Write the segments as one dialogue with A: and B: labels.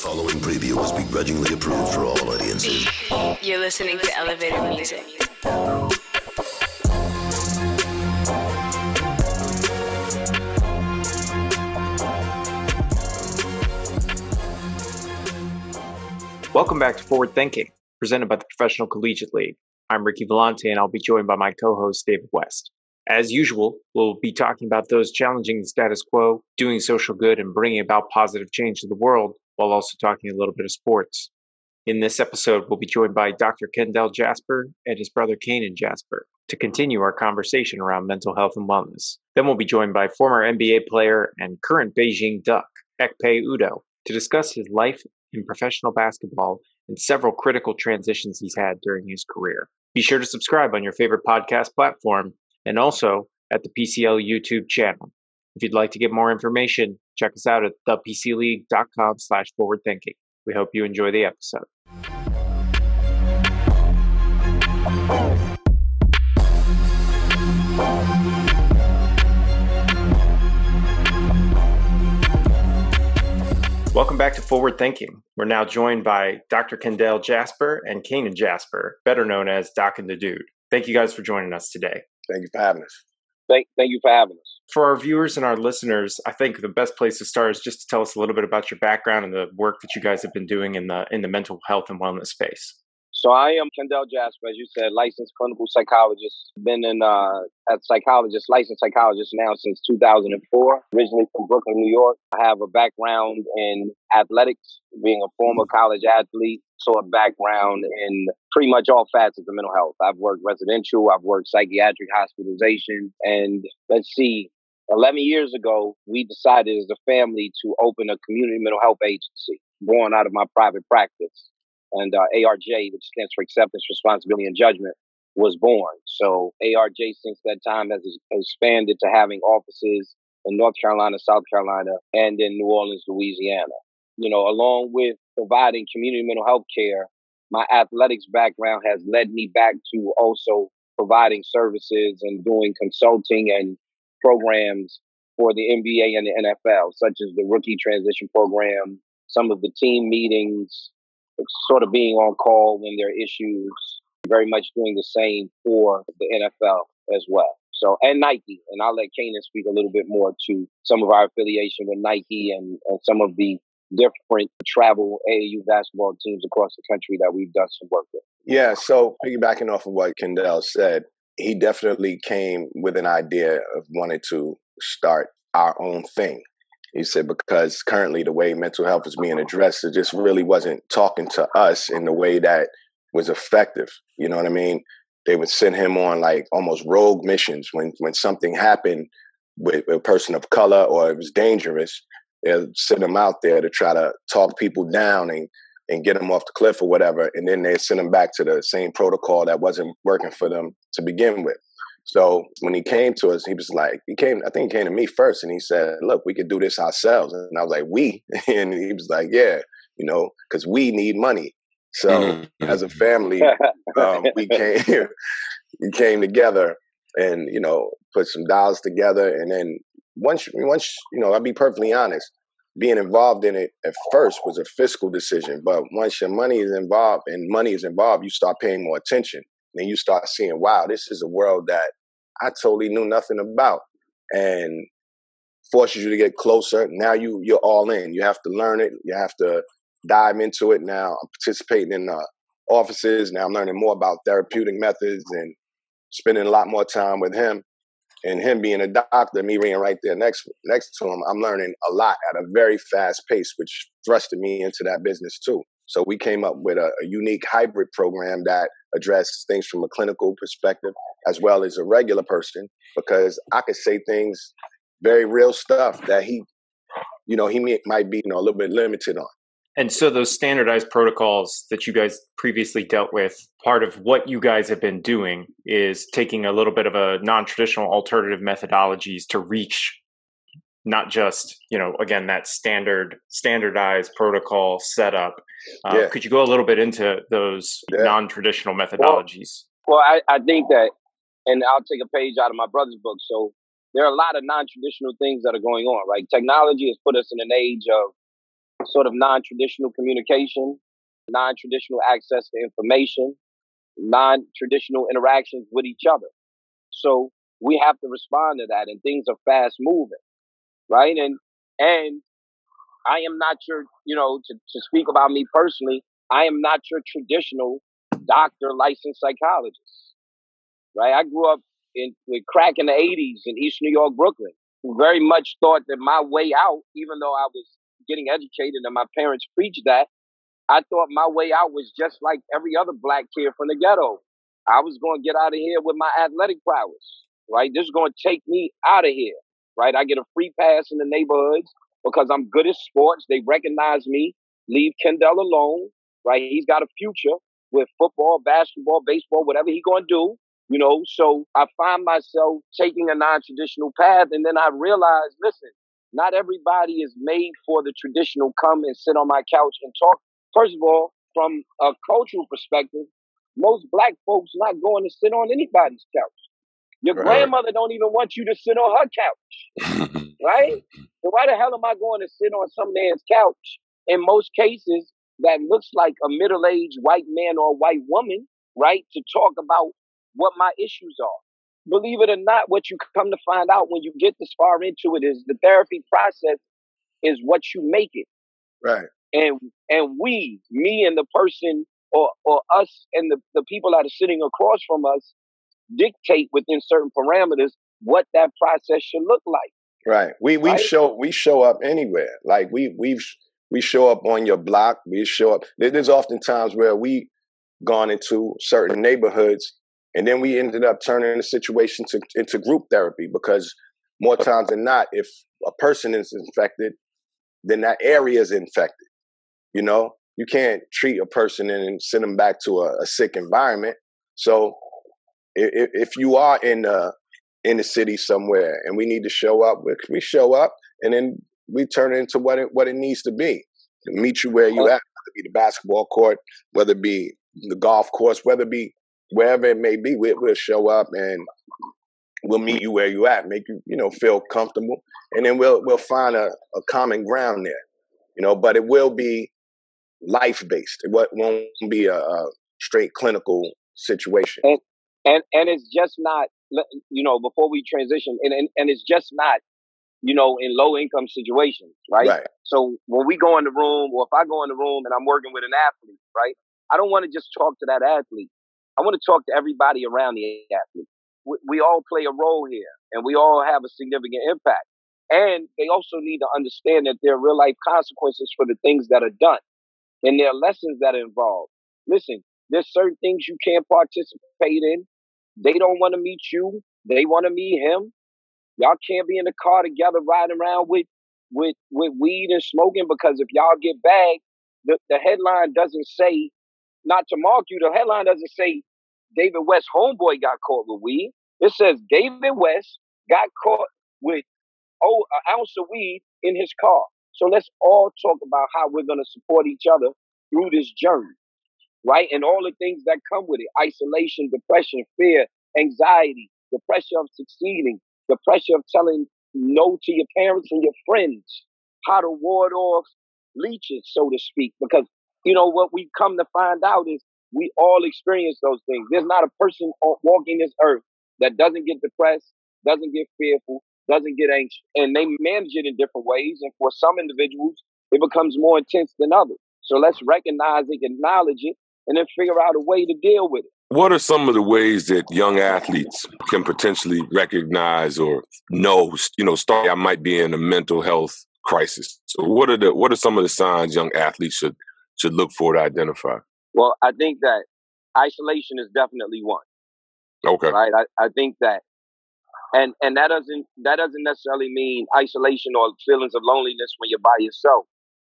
A: following preview was begrudgingly approved for all audiences.
B: You're listening to Elevator Music.
C: Welcome back to Forward Thinking, presented by the Professional Collegiate League. I'm Ricky Volante, and I'll be joined by my co host, David West. As usual, we'll be talking about those challenging the status quo, doing social good, and bringing about positive change to the world, while also talking a little bit of sports. In this episode, we'll be joined by Dr. Kendell Jasper and his brother Kainon Jasper to continue our conversation around mental health and wellness. Then we'll be joined by former NBA player and current Beijing Duck, Ekpe Udoh, to discuss his life in professional basketball and several critical transitions he's had during his career. Be sure to subscribe on your favorite podcast platform and also at the PCL YouTube channel. If you'd like to get more information, check us out at thepcleague.com slash forward thinking. We hope you enjoy the episode. Welcome back to Forward Thinking. We're now joined by Dr. Kendell Jasper and Kainon Jasper, better known as Doc and the Dude. Thank you guys for joining us today.
D: Thank you for having us.
E: Thank, thank you for having us.
C: For our viewers and our listeners, I think the best place to start is just to tell us a little bit about your background and the work that you guys have been doing in the in the mental health and wellness space.
E: So I am Kendell Jasper, as you said, licensed clinical psychologist. Been in uh, as psychologist, licensed psychologist now since 2004. Originally from Brooklyn, New York. I have a background in athletics, being a former college athlete. So a background in pretty much all facets of mental health. I've worked residential, I've worked psychiatric hospitalization, and let's see, 11 years ago, we decided as a family to open a community mental health agency born out of my private practice and uh, ARJ, which stands for Acceptance, Responsibility, and Judgment, was born. So ARJ, since that time, has expanded to having offices in North Carolina, South Carolina, and in New Orleans, Louisiana. You know, along with providing community mental health care, my athletics background has led me back to also providing services and doing consulting and programs for the NBA and the NFL, such as the rookie transition program, some of the team meetings, sort of being on call when there are issues, very much doing the same for the NFL as well. So, and Nike, and I'll let Kainon speak a little bit more to some of our affiliation with Nike and, and some of the different travel AAU basketball teams across the country that we've done some work with.
D: Yeah, so piggybacking off of what Kendell said, he definitely came with an idea of wanting to start our own thing. He said because currently the way mental health is being addressed, it just really wasn't talking to us in the way that was effective. You know what I mean? They would send him on like almost rogue missions when when something happened with a person of color or it was dangerous. They'll send him out there to try to talk people down and and get them off the cliff or whatever, and then they send them back to the same protocol that wasn't working for them to begin with. So when he came to us, he was like, he came, I think he came to me first and he said, look, we could do this ourselves. And I was like, we? And he was like, yeah, you know, because we need money. So mm-hmm. as a family, um, we came, we came together and, you know, put some dollars together. And then once, once, you know, I'll be perfectly honest, being involved in it at first was a fiscal decision. But once your money is involved and money is involved, you start paying more attention. And you start seeing, wow, this is a world that I totally knew nothing about, and forces you to get closer. Now you you're all in. You have to learn it. You have to dive into it. Now I'm participating in uh, offices. Now I'm learning more about therapeutic methods and spending a lot more time with him. And him being a doctor, me being right there next next to him, I'm learning a lot at a very fast pace, which thrusted me into that business too. So we came up with a, a unique hybrid program that addressed things from a clinical perspective as well as a regular person because I could say things, very real stuff that he, you know, he may, might be you know, a little bit limited on.
C: And so those standardized protocols that you guys previously dealt with, part of what you guys have been doing is taking a little bit of a non-traditional alternative methodologies to reach not just you know again that standard standardized protocol setup uh, yeah. could you go a little bit into those yeah. non-traditional methodologies
E: well, well I, I think that and i'll take a page out of my brother's book so there are a lot of non-traditional things that are going on right technology has put us in an age of sort of non-traditional communication, non-traditional access to information, non-traditional interactions with each other. So we have to respond to that, and things are fast moving, right? And and I am not your, you know, to, to speak about me personally, I am not your traditional doctor, licensed psychologist, right? I grew up in with crack in the '80s in East New York, Brooklyn. Who very much thought that my way out, even though I was getting educated and my parents preached that, I thought my way out was just like every other black kid from the ghetto. I was going to get out of here with my athletic prowess, right? This is going to take me out of here, right? I get a free pass in the neighborhoods because I'm good at sports. They recognize me. Leave Kendell alone, right? He's got a future with football, basketball, baseball, whatever he going to do, you know. So I find myself taking a non-traditional path, and then I realize, listen, not everybody is made for the traditional come and sit on my couch and talk. First of all, from a cultural perspective, most black folks not going to sit on anybody's couch. Your right. grandmother don't even want you to sit on her couch, right? So why the hell am I going to sit on some man's couch? In most cases, that looks like a middle-aged white man or white woman, right? To talk about what my issues are. Believe it or not, what you come to find out when you get this far into it is the therapy process is what you make it.
D: Right.
E: And and we, me and the person or or us and the, the people that are sitting across from us dictate within certain parameters what that process should look like.
D: Right. We we right? show we show up anywhere. Like we we we show up on your block. We show up. There's often times where we gone into certain neighborhoods, and then we ended up turning the situation to, into group therapy because more times than not, if a person is infected, then that area is infected. You know, you can't treat a person and send them back to a, a sick environment. So if, if you are in the in the city somewhere and we need to show up, we show up and then we turn it into what it what it needs to be. To meet you where you at, whether it be the basketball court, whether it be the golf course, whether it be wherever it may be, we, will show up and we'll meet you where you at, make you you know feel comfortable, and then we'll we'll find a, a common ground there, you know. But it will be life based. It won't be a, a straight clinical situation.
E: And, and and it's just not you know before we transition and, and and it's just not you know in low income situations right?
D: right
E: so when we go in the room or if i go in the room and i'm working with an athlete right i don't want to just talk to that athlete i want to talk to everybody around the athlete we, we all play a role here and we all have a significant impact and they also need to understand that there are real life consequences for the things that are done and there are lessons that are involved listen there's certain things you can't participate in. They don't want to meet you. They want to meet him. Y'all can't be in the car together riding around with with with weed and smoking because if y'all get bagged, the, the headline doesn't say not to mark you, the headline doesn't say David West homeboy got caught with weed. It says David West got caught with oh an ounce of weed in his car. So let's all talk about how we're gonna support each other through this journey right? And all the things that come with it isolation, depression, fear, anxiety, the pressure of succeeding, the pressure of telling no to your parents and your friends, how to ward off leeches, so to speak. Because, you know, what we come to find out is we all experience those things. There's not a person walking this earth that doesn't get depressed, doesn't get fearful, doesn't get anxious. And they manage it in different ways. And for some individuals, it becomes more intense than others. So let's recognize it, acknowledge it, and then figure out a way to deal with it.
F: What are some of the ways that young athletes can potentially recognize or know, you know, start I might be in a mental health crisis? So what are the what are some of the signs young athletes should should look for to identify?
E: Well, I think that isolation is definitely one.
F: Okay.
E: Right. I, I think that and and that doesn't that doesn't necessarily mean isolation or feelings of loneliness when you're by yourself.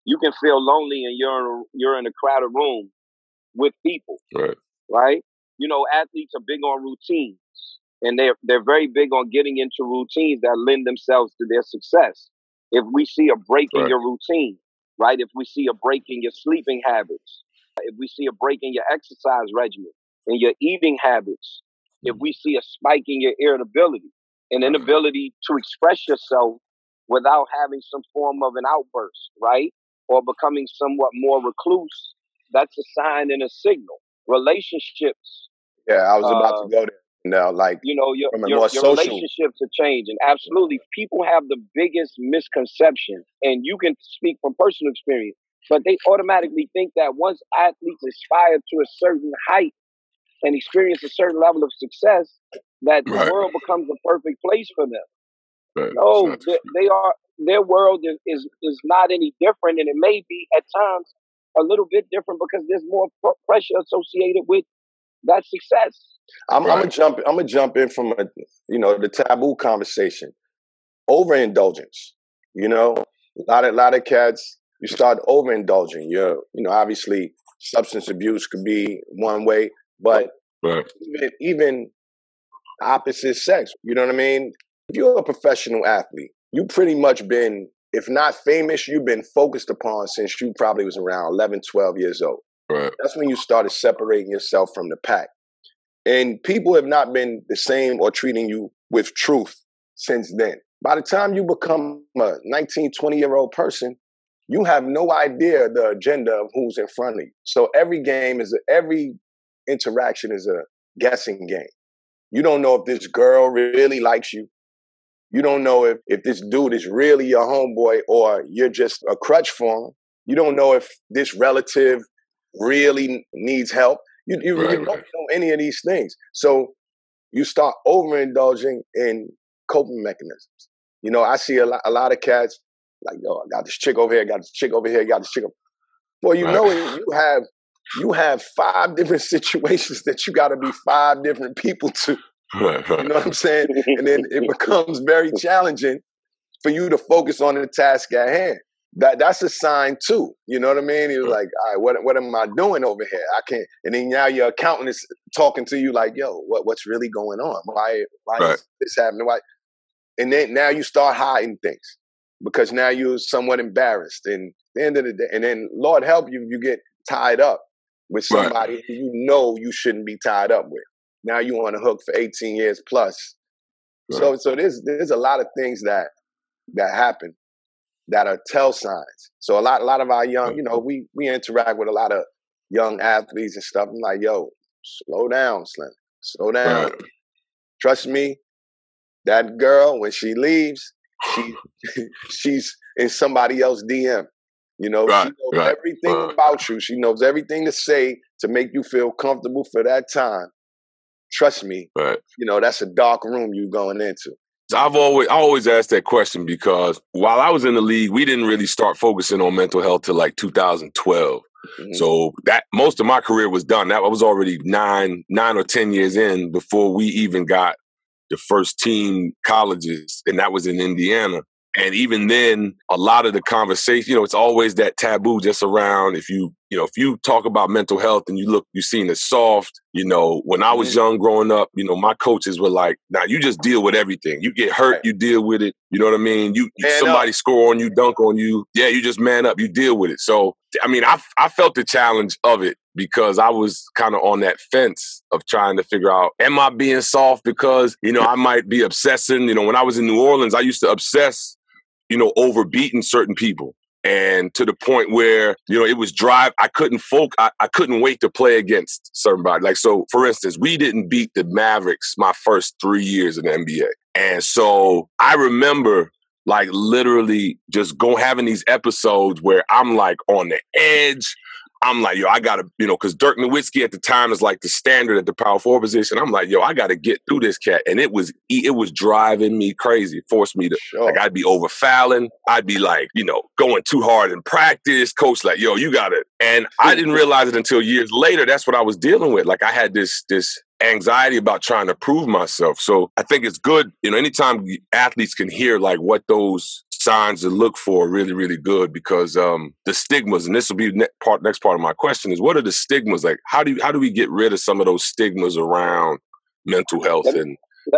E: You can feel lonely and you're in a, you're in a crowded room with people.
F: Right.
E: Right. You know, athletes are big on routines, and they're they're very big on getting into routines that lend themselves to their success. If we see a break right. in your routine, right? If we see a break in your sleeping habits, if we see a break in your exercise regimen, in your eating habits, if mm-hmm. we see a spike in your irritability, an inability to express yourself without having some form of an outburst, right? or becoming somewhat more recluse, that's a sign and a signal. Relationships.
D: Yeah, I was about
E: Uh,
D: to go there. Now, like
E: You know, your your, your relationships are changing. Absolutely, people have the biggest misconception, and you can speak from personal experience. But they automatically think that once athletes aspire to a certain height and experience a certain level of success, that the
F: Right.
E: world becomes a perfect place for them.
F: Right.
E: No, they, they are their world is, is is not any different, and it may be at times a little bit different because there's more pr- pressure associated with that success.
D: I'm, I'm gonna
F: Right.
D: jump. I'm gonna jump in from a, you know, the taboo conversation. Overindulgence. You know, a lot of lot of cats. You start overindulging. You're, you know, obviously substance abuse could be one way, but
F: Right.
D: even even opposite sex. You know what I mean? If you're a professional athlete, you pretty much been, if not famous, you've been focused upon since you probably was around 11, 12 years old.
F: Right.
D: That's when you started separating yourself from the pack. And people have not been the same or treating you with truth since then. By the time you become a 19, 20 year old person, you have no idea the agenda of who's in front of you. So every game is a, every interaction is a guessing game. You don't know if this girl really likes you. You don't know if, if this dude is really your homeboy or you're just a crutch for him. You don't know if this relative really needs help. You, you,
F: Right,
D: you don't
F: right.
D: know any of these things. So you start overindulging in coping mechanisms. You know, I see a lot, a lot of cats like, yo, I got this chick over here, got this chick over here, got this chick. Over. Well, you
F: Right.
D: know, you have you have five different situations that you got to be five different people to.
F: Right.
D: You know what I'm saying? And then it becomes very challenging for you to focus on the task at hand. That that's a sign too. You know what I mean? Was like, all right, what what am I doing over here? I can't. And then now your accountant is talking to you like, yo, what what's really going on? Why why
F: Right.
D: is this happening? Why? And then now you start hiding things because now you're somewhat embarrassed. And at the end of the day, and then Lord help you, you get tied up with
F: Right.
D: somebody who you know you shouldn't be tied up with. Now you on the hook for 18 years plus. So so there's there's a lot of things that that happen that are tell signs. So a lot a lot of our young, you know, we we interact with a lot of young athletes and stuff. I'm like, yo, slow down, Slim. Slow down.
F: Right.
D: Trust me, that girl, when she leaves, she she's in somebody else DM. You know, she knows
F: right,
D: everything
F: right.
D: about you. She knows everything to say to make you feel comfortable for that time. Trust me,
F: Right.
D: you know, that's a dark room you're going into.
F: I've always I always asked that question because while I was in the league, we didn't really start focusing on mental health till like 2012.
D: Mhm.
F: So that most of my career was done. That I was already nine nine or ten years in before we even got the first team colleges, and that was in Indiana. And even then, a lot of the conversation, you know, it's always that taboo just around if you, you know, if you talk about mental health and you look, you seen it soft, you know, when I was mm-hmm. young growing up, you know, my coaches were like, now you just deal with everything. You get hurt, you deal with it. You know what I mean? You,
D: Man
F: somebody score on you, dunk on you. Yeah, you just man up, you deal with it. So, I mean, I, I felt the challenge of it because I was kind of on that fence of trying to figure out, am I being soft because, you know, I might be obsessing. You know, when I was in New Orleans, I used to obsess you know, over beating certain people. And to the point where, you know, it was drive. I couldn't folk. I, I couldn't wait to play against somebody. Like, so for instance, we didn't beat the Mavericks my first three years in the NBA. And so I remember like literally just go having these episodes where I'm like on the edge. I'm like, yo, I gotta, you know, because Dirk Nowitzki at the time is like the standard at the power forward position. I'm like, yo, I gotta get through this cat, and it was it was driving me crazy. It forced me to
D: Sure.
F: like I'd be over fouling. I'd be like, you know, going too hard in practice. Coach, like, yo, you got it. And I didn't realize it until years later. That's what I was dealing with. Like I had this this anxiety about trying to prove myself. So I think it's good, you know, anytime athletes can hear like what those signs to look for really really good because um the stigmas and this will be ne- part next part of my question is what are the stigmas like how do you how do we get rid of some of those stigmas around mental health and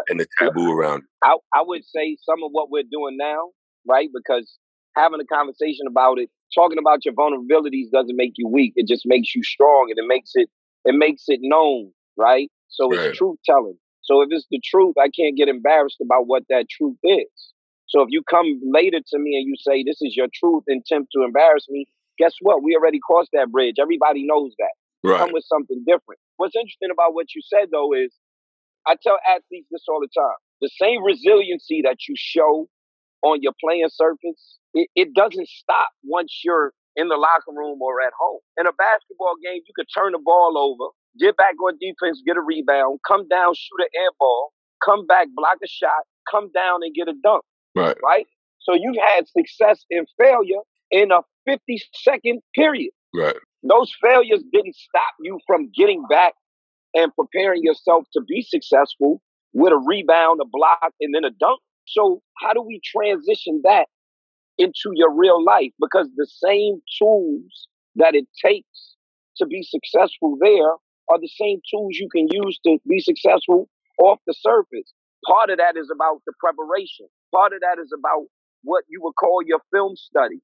F: and the taboo around it?
E: I, I would say some of what we're doing now, right? Because having a conversation about it, talking about your vulnerabilities doesn't make you weak. It just makes you strong and it makes it it makes it known, right? So it's truth telling. So if it's the truth, I can't get embarrassed about what that truth is. So if you come later to me and you say this is your truth and attempt to embarrass me, Guess what? We already crossed that bridge. Everybody knows that.
F: Right.
E: Come with something different. What's interesting about what you said though is I tell athletes this all the time. The same resiliency that you show on your playing surface, it, it doesn't stop once you're in the locker room or at home. In a basketball game, you could turn the ball over, get back on defense, get a rebound, come down, shoot an air ball, come back, block a shot, come down and get a dunk.
F: Right.
E: Right? So you've had success and failure in a 50 second period.
F: Right.
E: Those failures didn't stop you from getting back and preparing yourself to be successful with a rebound, a block, and then a dunk. So how do we transition that into your real life? Because the same tools that it takes to be successful there are the same tools you can use to be successful off the surface. Part of that is about the preparation. Part of that is about what you would call your film study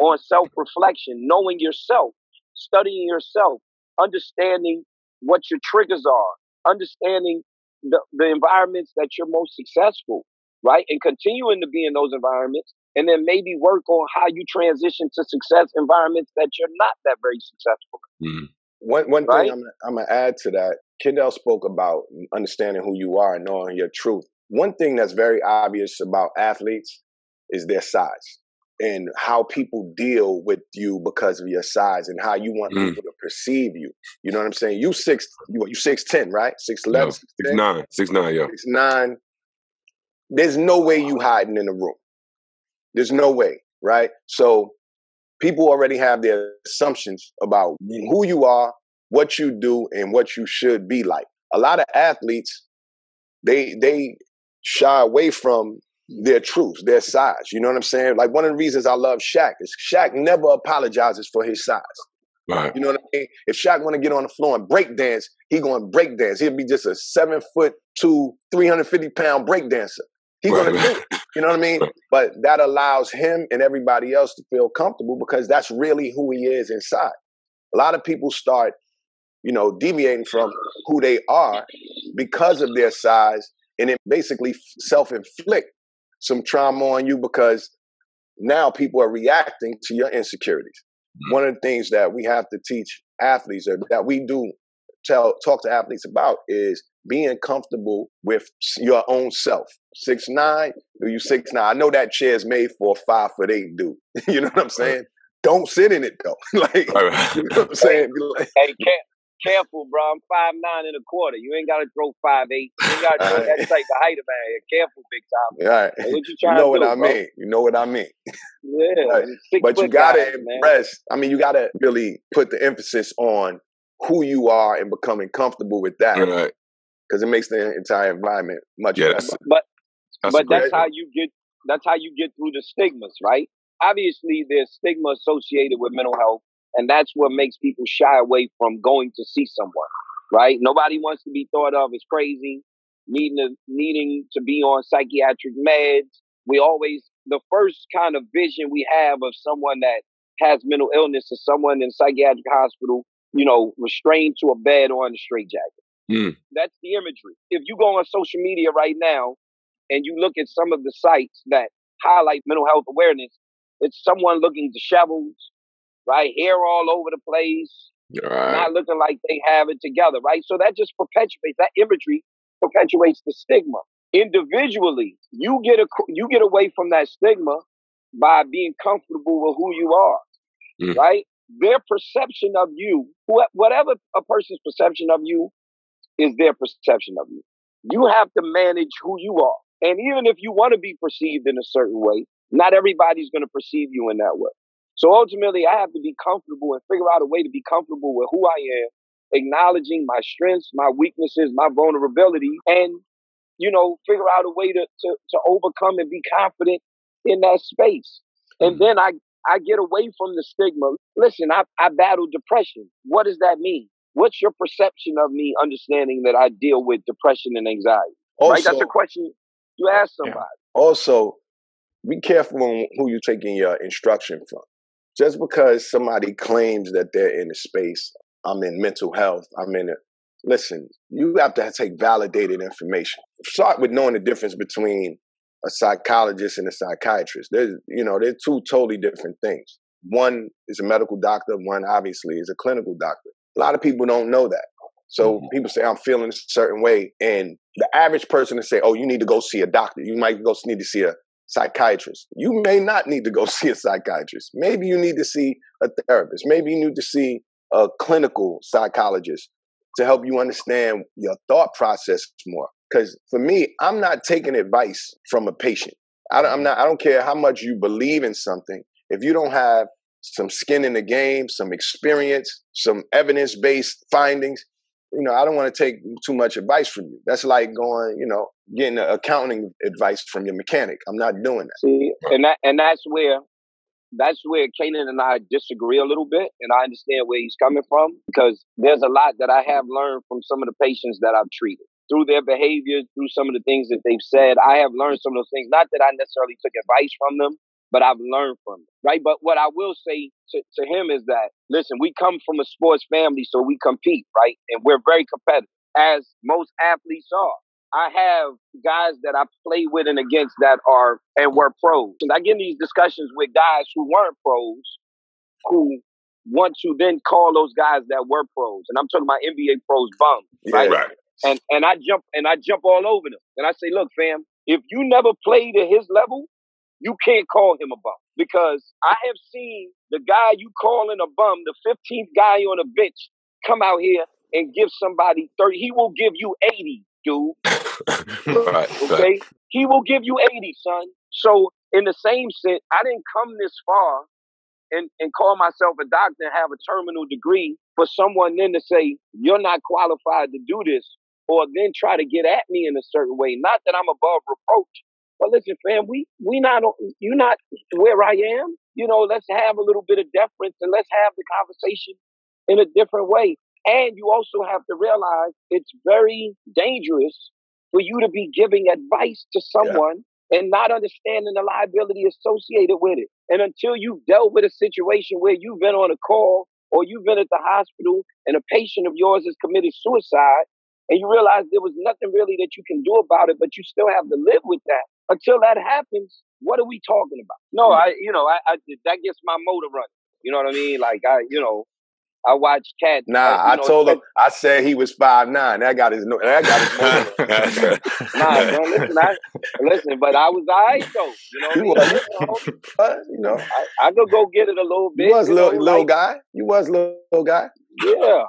E: on self reflection, knowing yourself, studying yourself, understanding what your triggers are, understanding the, the environments that you're most successful, right? And continuing to be in those environments, and then maybe work on how you transition to success environments that you're not that very successful.
F: Mm.
D: One one
E: Right?
D: thing I'm I'm gonna add to that. Kendell spoke about understanding who you are and knowing your truth. One thing that's very obvious about athletes is their size and how people deal with you because of your size and how you want
F: Mm.
D: people to perceive you. You know what I'm saying? You six you you six ten, right? Six
F: No,
D: eleven,
F: six
D: six ten,
F: nine, six nine, yeah.
D: six nine. There's no way you hiding in the room. There's no way, right? So people already have their assumptions about who you are, what you do, and what you should be like. A lot of athletes, they they shy away from their truths, their size. You know what I'm saying? Like one of the reasons I love Shaq is Shaq never apologizes for his size.
F: Right.
D: You know what I mean? If Shaq want to get on the floor and break dance, he going to break dance. He'll be just a seven foot two, 350 pound break dancer. He
F: Right,
D: going to do it. You know what I mean?
F: Right.
D: But that allows him and everybody else to feel comfortable because that's really who he is inside. A lot of people start, you know, deviating from who they are because of their size and it basically self inflict some trauma on you because now people are reacting to your insecurities. Mm. One of the things that we have to teach athletes or that we do tell talk to athletes about is being comfortable with your own self. Six nine, do you six nine? I know that chair is made for a five foot eight dude. you know what I'm saying? Don't sit in it though. like
F: Right, right.
D: you know what I'm saying? Like,
E: Hey, care- careful, bro. I'm five nine and a quarter. You ain't gotta throw five eight. You ain't gotta throw that
D: Alright.
E: type of height, man. Careful, big time.
D: all right.
E: Hey, what you trying
D: You
E: trying
D: know
E: to
D: what
E: do,
D: I
E: bro?
D: mean. You know what I mean.
E: Yeah,
D: Right.
E: six
D: but you gotta
E: guys, man.
D: impress. I mean, you gotta really put the emphasis on who you are and becoming comfortable with that
F: Right.
D: because it makes the entire environment much
F: Yeah,
D: better.
F: that's,
E: But
F: that's
E: but that's how you get that's how you get through the stigmas, right? Obviously, there's stigma associated with mental health, and that's what makes people shy away from going to see someone, right? Nobody wants to be thought of as crazy, needing to needing to be on psychiatric meds. We always the first kind of vision we have of someone that has mental illness is someone in psychiatric hospital, you know, restrained to a bed or in a straitjacket.
F: Mm.
E: That's the imagery. If you go on social media right now and you look at some of the sites that highlight mental health awareness, it's someone looking disheveled, right? Hair all over the place,
F: Right.
E: not looking like they have it together, right? So that just perpetuates that imagery perpetuates the stigma. Individually, you get a you get away from that stigma by being comfortable with who you are,
F: Mm.
E: right? Their perception of you, whatever a person's perception of you is their perception of you. You have to manage who you are. And even if you want to be perceived in a certain way, not everybody's going to perceive you in that way. So ultimately, I have to be comfortable and figure out a way to be comfortable with who I am, acknowledging my strengths, my weaknesses, my vulnerability, and you know, figure out a way to to, to overcome and be confident in that space. And mm-hmm. then I I get away from the stigma. Listen, I, I battle depression. What does that mean? What's your perception of me understanding that I deal with depression and anxiety? right? That's a question you ask
C: Yeah.
E: somebody.
D: also, be careful on who you're taking your instruction from. Just because somebody claims that they're in a space, I'm in mental health, I'm in a listen, you have to take validated information. Start with knowing the difference between a psychologist and a psychiatrist. There's, you know, they're two totally different things. one is a medical doctor, one obviously is a clinical doctor. A lot of people don't know that. So mm-hmm. people say I'm feeling a certain way, and the average person to say, "Oh, you need to go see a doctor. You might go need to see a psychiatrist. You may not need to go see a psychiatrist. Maybe you need to see a therapist. Maybe you need to see a clinical psychologist to help you understand your thought process more. Because for me, I'm not taking advice from a patient. I, am not. I don't care how much you believe in something. If you don't have some skin in the game, some experience, some evidence-based findings, you know, I don't want to take too much advice from you. That's like going, you know, getting accounting advice from your mechanic. I'm not doing that.
E: See, and that and that's where that's where Kainon and I disagree a little bit, and I understand where he's coming from because there's a lot that I have learned from some of the patients that I've treated through their behavior, through some of the things that they've said. I have learned some of those things. Not that I necessarily took advice from them, but I've learned from right? But what I will say to, to him is that, listen, we come from a sports family, so we compete, right? And we're very competitive, as most athletes are. I have guys that I play with and against that are and were pros. And I get in these discussions with guys who weren't pros, who want to then call those guys that were pros. And I'm talking about NBA pros bums, right?
F: Yeah, right.
E: And and I jump and I jump all over them. And I say, look, fam, if you never played at his level, you can't call him a bum because I have seen the guy you calling a bum, the 15th guy on the bench, come out here and give somebody 30. He will give you 80, dude.
F: right,
E: okay? Right. He will give you 80, son. So, in the same sense, I didn't come this far and, and call myself a doctor and have a terminal degree for someone then to say, you're not qualified to do this, or then try to get at me in a certain way. Not that I'm above reproach, but listen, fam, we we not you're not where I am. You know, let's have a little bit of deference and let's have the conversation in a different way. And you also have to realize it's very dangerous for you to be giving advice to someone yeah. and not understanding the liability associated with it. And until you've dealt with a situation where you've been on a call or you've been at the hospital and a patient of yours has committed suicide and you realize there was nothing really that you can do about it, but you still have to live with that. Until that happens, what are we talking about? No, mm. I, you know, I, I that gets my motor running. You know what I mean? Like I, you know, I watched Cat.
D: Nah, uh, I know, told him. I said he was five nine. That got his. That got
E: his. nah, don't listen. I, listen, but I was alright though. You know, you, was,
D: you know, you know
E: I, I, could go get it a little bit.
D: You was little, know, little like, guy. You was little, little guy.
E: Yeah,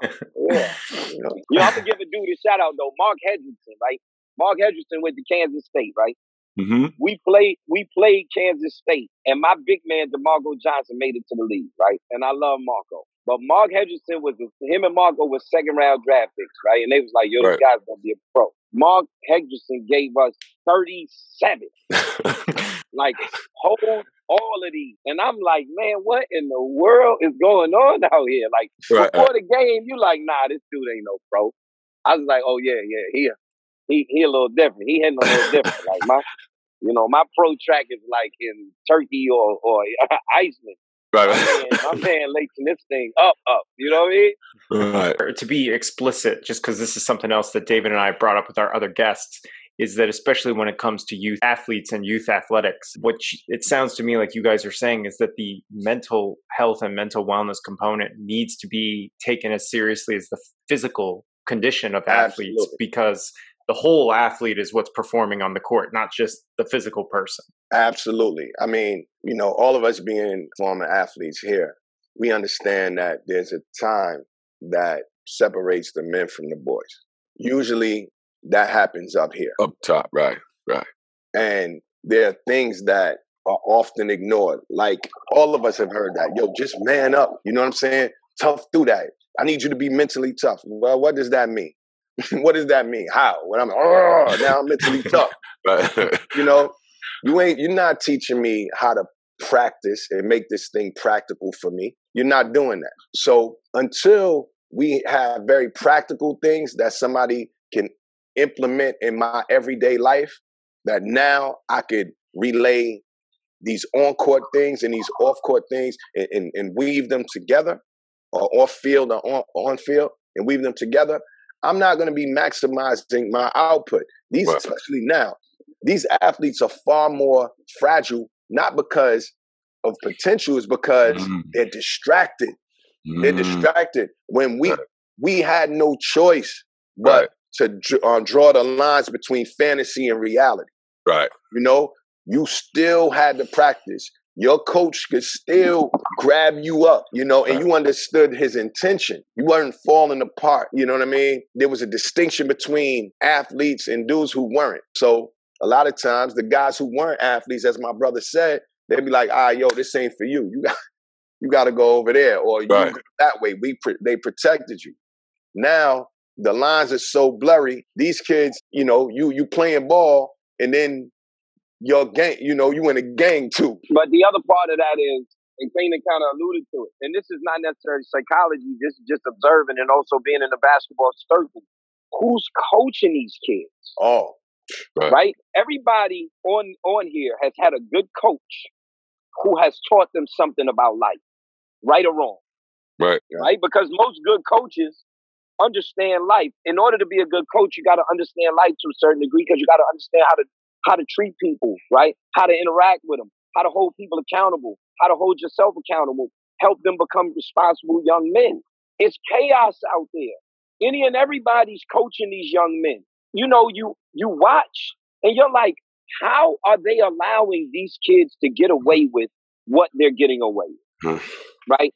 E: yeah. you know, you know I'm gonna give a dude a shout out though. Mark Hedgerson, right? Mark Hedgerson went to Kansas State, right?
F: Mm-hmm.
E: We played we played Kansas State, and my big man Demarco Johnson made it to the league, right? And I love Marco, but Mark Hedgerson was him and Marco was second round draft picks, right? And they was like, "Yo, right. this guy's gonna be a pro." Mark Hedgerson gave us thirty seven, like hold all of these, and I'm like, man, what in the world is going on out here? Like right. before the game, you like, nah, this dude ain't no pro. I was like, oh yeah, yeah, he he he a little different. He hitting a little different. Like my, you know, my pro track is like in Turkey or or Iceland.
F: Right.
E: I'm saying lacing this thing up, up. You know what I
C: mean? Right. To be explicit, just because this is something else that David and I brought up with our other guests, is that especially when it comes to youth athletes and youth athletics, what it sounds to me like you guys are saying is that the mental health and mental wellness component needs to be taken as seriously as the physical condition of athletes Absolutely. because the whole athlete is what's performing on the court, not just the physical person.
D: Absolutely. I mean, you know, all of us being former athletes here, we understand that there's a time that separates the men from the boys. Usually that happens up here.
F: Up top, right, right.
D: And there are things that are often ignored. Like all of us have heard that. Yo, just man up. You know what I'm saying? Tough through that. I need you to be mentally tough. Well, what does that mean? what does that mean? How? When I'm oh, now I'm mentally tough. you know, you ain't you're not teaching me how to practice and make this thing practical for me. You're not doing that. So until we have very practical things that somebody can implement in my everyday life, that now I could relay these on court things and these off court things and, and, and, weave them together, or off field or on, on field, and weave them together. I'm not going to be maximizing my output. These, right. especially now, these athletes are far more fragile, not because of potential is because
F: Mm.
D: they're distracted. They're
F: Mm.
D: distracted when we
F: Right.
D: we had no choice but
F: Right.
D: to uh, draw the lines between fantasy and reality.
F: Right.
D: You know, you still had to practice. Your coach could still grab you up, you know, and you understood his intention. You weren't falling apart. You know what I mean? There was a distinction between athletes and dudes who weren't. So a lot of times, the guys who weren't athletes, as my brother said, they'd be like, "Ah, yo, this ain't for you. You got, you got to go over there, or you
F: Right.
D: go that way." We pr- they protected you. Now the lines are so blurry. These kids, you know, you you playing ball, and then your gang, you know, you in a gang too.
E: But the other part of that is, and Kane kind of alluded to it, and this is not necessarily psychology, this is just observing and also being in the basketball circle. Who's coaching these kids?
D: Oh,
F: Right.
E: right? Everybody on on here has had a good coach who has taught them something about life, right or wrong,
F: Right.
E: right? Because most good coaches understand life. In order to be a good coach, you got to understand life to a certain degree because you got to understand how to how to treat people, right? How to interact with them, how to hold people accountable, how to hold yourself accountable, help them become responsible young men. It's chaos out there. Any and everybody's coaching these young men. You know, you you watch and you're like, how are they allowing these kids to get away with what they're getting away with? Hmm. right?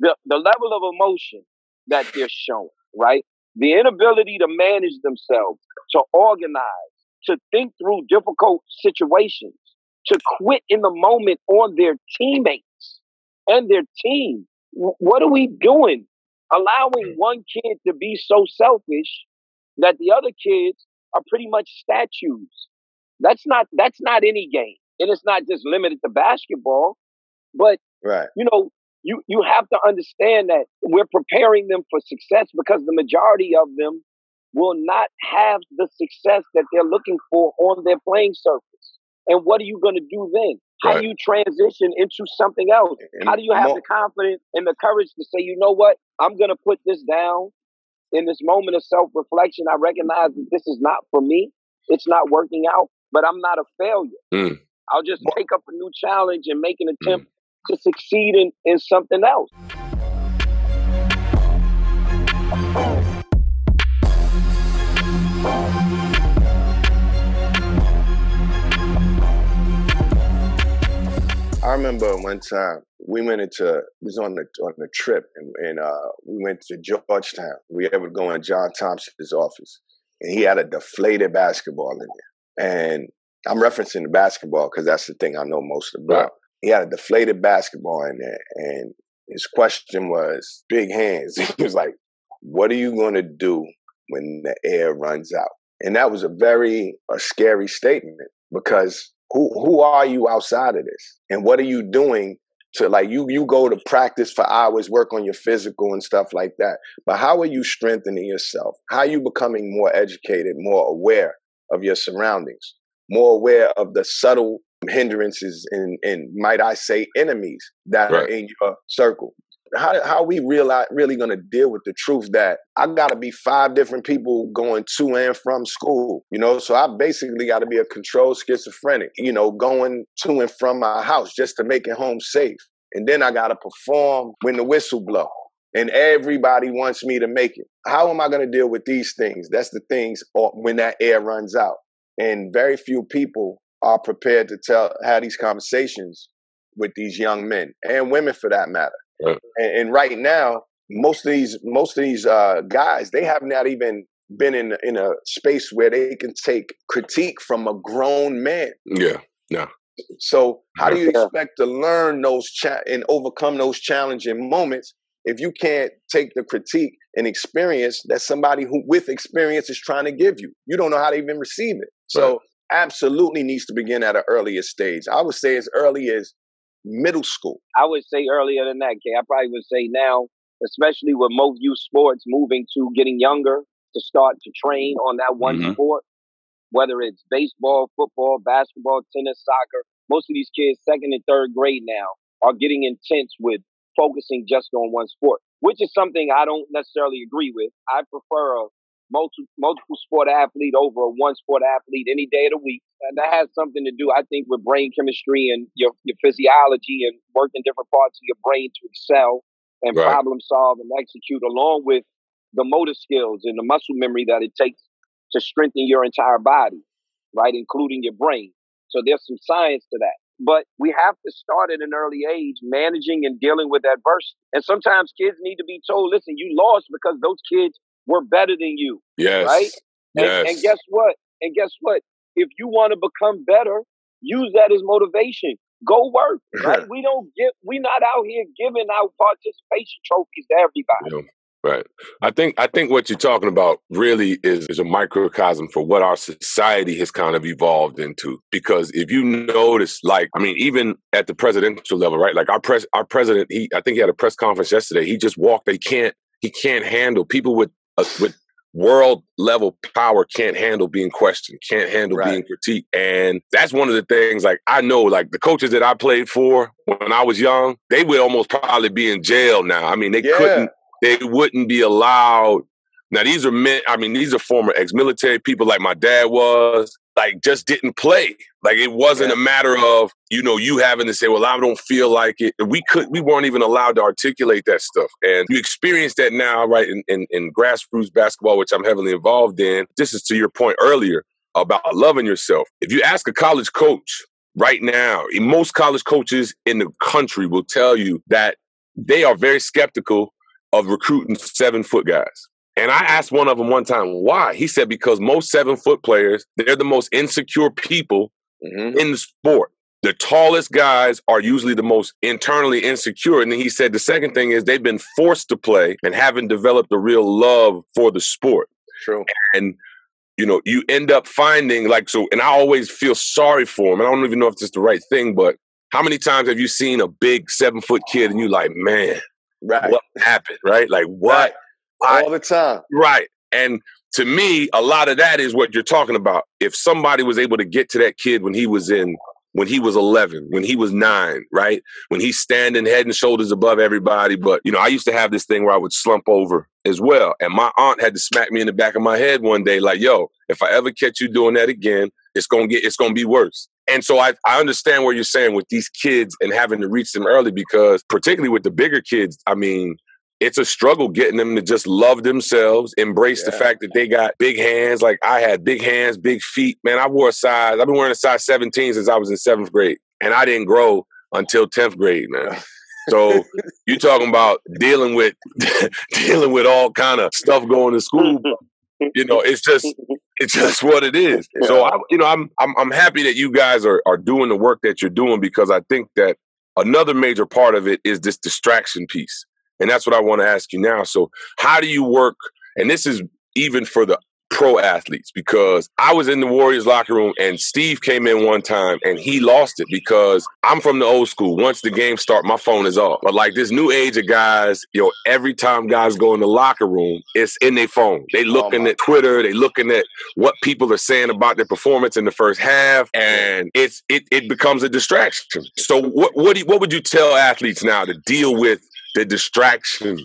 E: The the level of emotion that they're showing, right? The inability to manage themselves, to organize, to think through difficult situations, to quit in the moment on their teammates and their team. What are we doing? Allowing mm. one kid to be so selfish that the other kids are pretty much statues. That's not that's not any game. And it's not just limited to basketball, but
D: right.
E: you know, you you have to understand that we're preparing them for success because the majority of them will not have the success that they're looking for on their playing surface. And what are you going to do then? How
F: Right.
E: do you transition into something else?
D: And
E: How do you have
D: mo-
E: the confidence and the courage to say, you know what, I'm going to put this down in this moment of self reflection? I recognize that this is not for me. It's not working out, but I'm not a failure.
F: Mm.
E: I'll just take up a new challenge and make an attempt to succeed in, in something else.
D: I remember one time we went into was on the on the trip and, and uh, we went to Georgetown. We to go in John Thompson's office, and he had a deflated basketball in there. And I'm referencing the basketball because that's the thing I know most about.
F: Right.
D: He had a deflated basketball in there, and his question was big hands. He was like, "What are you going to do when the air runs out?" And that was a very a scary statement because who who are you outside of this, and what are you doing to like you you go to practice for hours, work on your physical and stuff like that. But how are you strengthening yourself? How are you becoming more educated, more aware of your surroundings, more aware of the subtle hindrances and and might I say enemies that are in your circle? How how we reali really going to deal with the truth that I got to be five different people going to and from school, you know? So I basically got to be a controlled schizophrenic, you know, going to and from my house just to make it home safe. And then I got to perform when the whistle blow. And everybody wants me to make it. How am I going to deal with these things? That's the things or when that air runs out. And very few people are prepared to tell have these conversations with these young men and women for that matter.
F: Right.
D: And, and right now, most of these most of these uh, guys they have not even been in in a space where they can take critique from a grown man.
F: Yeah.
D: So how do you expect to learn those cha- and overcome those challenging moments if you can't take the critique and experience that somebody who with experience is trying to give you? You don't know how to even receive it. So absolutely needs to begin at an earlier stage. I would say as early as middle school.
E: I would say earlier than that, Kay. I probably would say now, especially with most youth sports moving to getting younger to start to train on that one
F: Mhm.
E: sport, whether it's baseball, football, basketball, tennis, soccer. Most of these kids, second and third grade now, are getting intense with focusing just on one sport, which is something I don't necessarily agree with. I prefer a multiple multiple sport athlete over a one sport athlete any day of the week. And that has something to do, I think, with brain chemistry and your, your physiology and working different parts of your brain to excel and
F: Right.
E: problem solve and execute, along with the motor skills and the muscle memory that it takes to strengthen your entire body, right, including your brain. So there's some science to that. But we have to start at an early age managing and dealing with adversity. And sometimes kids need to be told, listen, you lost because those kids were better than you.
F: Yes.
E: Right? And,
F: Yes.
E: and guess what? And guess what? If you want to become better, use that as motivation. Go work. Right? we don't get We're not out here giving out participation trophies to everybody.
F: Yeah. Right. I think I think what you're talking about really is, is a microcosm for what our society has kind of evolved into. Because if you notice, like, I mean, even at the presidential level, right? Like our pres our president, he I think he had a press conference yesterday. He just walked. They can't. He can't handle people with uh, with world level power can't handle being questioned, can't handle
D: Right.
F: being critiqued. And that's one of the things like I know like the coaches that I played for when I was young, they would almost probably be in jail now. I mean, they
D: Yeah.
F: couldn't they wouldn't be allowed. Now these are men, I mean, these are former ex-military people like my dad was, like just didn't play. Like it wasn't
D: Yeah.
F: a matter of, you know, you having to say, well, I don't feel like it. We could we weren't even allowed to articulate that stuff. And you experience that now, right, in, in, in grassroots basketball, which I'm heavily involved in. This is to your point earlier about loving yourself. If you ask a college coach right now, most college coaches in the country will tell you that they are very skeptical of recruiting seven foot guys. And I asked one of them one time why. He said because most seven foot players, they're the most insecure people
D: Mhm.
F: in the sport. The tallest guys are usually the most internally insecure. And then he said the second thing is they've been forced to play and haven't developed a real love for the sport.
D: True.
F: And you know, you end up finding like so, and I always feel sorry for him. And I don't even know if it's the right thing, but how many times have you seen a big seven foot kid and you like, man,
D: Right.
F: what happened? Right? Like what?
D: Right. All the time.
F: Right. And to me, a lot of that is what you're talking about. If somebody was able to get to that kid when he was in, when he was 11, when he was nine, right? When he's standing head and shoulders above everybody. But, you know, I used to have this thing where I would slump over as well. And my aunt had to smack me in the back of my head one day, like, yo, if I ever catch you doing that again, it's going to get, it's going to be worse. And so I, I understand what you're saying with these kids and having to reach them early because, particularly with the bigger kids, I mean, it's a struggle getting them to just love themselves, embrace the fact that they got big hands. Like I had big hands, big feet. Man, I wore a size, I've been wearing a size 17 since I was in seventh grade. And I didn't grow until 10th grade, man. So you talking about dealing with dealing with all kind of stuff going to school. You know, it's just it's just what it is. So I, you know, I'm I'm I'm happy that you guys are are doing the work that you're doing because I think that another major part of it is this distraction piece. And that's what I want to ask you now. So how do you work and this is even for the pro athletes because I was in the Warriors locker room and Steve came in one time and he lost it because I'm from the old school. Once the game start, my phone is off. But like this new age of guys, yo, every time guys go in the locker room, it's in their phone. They looking
D: my
F: at Twitter, they looking at what people are saying about their performance in the first half, and it's it it becomes a distraction. So what what do you, what would you tell athletes now to deal with the distraction?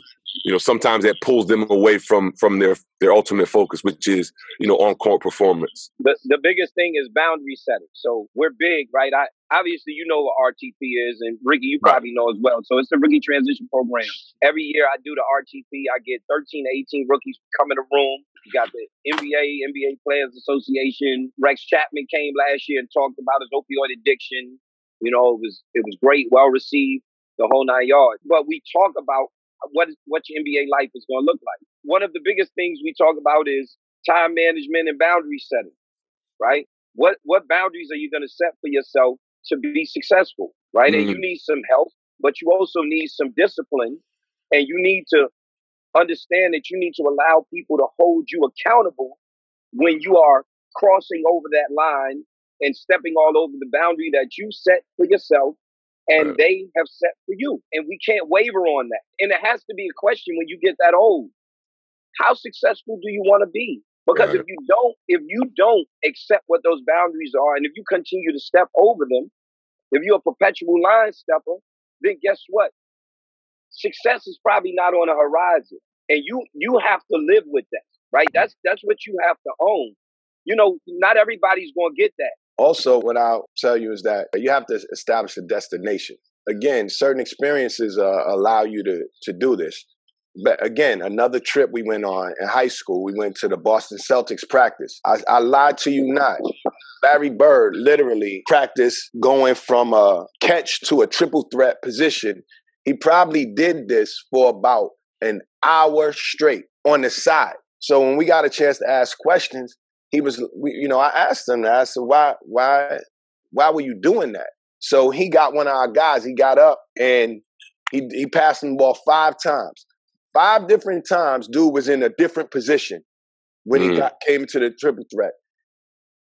F: You know, sometimes that pulls them away from from their their ultimate focus, which is you know on court performance.
E: the, the biggest thing is boundary setting. So we're big, right? I obviously you know what RTP is, and Ricky, you
F: Right.
E: probably know as well. So it's the rookie transition program. Every year I do the RTP. I get 13 to 18 rookies come in the room. You got the NBA, NBA Players Association. Rex Chapman came last year and talked about his opioid addiction. You know, it was it was great, well received, the whole nine yards. But we talk about what what your NBA life is going to look like. One of the biggest things we talk about is time management and boundary setting, right? What what boundaries are you going to set for yourself to be successful, right? And you mm-hmm. need some help, but you also need some discipline, and you need to understand that you need to allow people to hold you accountable when you are crossing over that line and stepping all over the boundary that you set for yourself and
F: Right.
E: they have set for you. And we can't waver on that. And it has to be a question when you get that old. How successful do you want to be? Because
F: Right.
E: if you don't, if you don't accept what those boundaries are, and if you continue to step over them, if you're a perpetual line stepper, then guess what? Success is probably not on the horizon. And you you have to live with that, right? That's that's what you have to own. You know, not everybody's going to get that.
D: Also, what I'll tell you is that you have to establish a destination. Again, certain experiences uh, allow you to to do this. But again, another trip we went on in high school, we went to the Boston Celtics practice. I, I lied to you not. Larry Bird literally practiced going from a catch to a triple threat position. He probably did this for about an hour straight on the side. So when we got a chance to ask questions, he was, you know, I asked him, I said, why, why, why were you doing that? So he got one of our guys. He got up and he he passed the ball five times. Five different times, dude was in a different position when mm. he got came to the triple threat.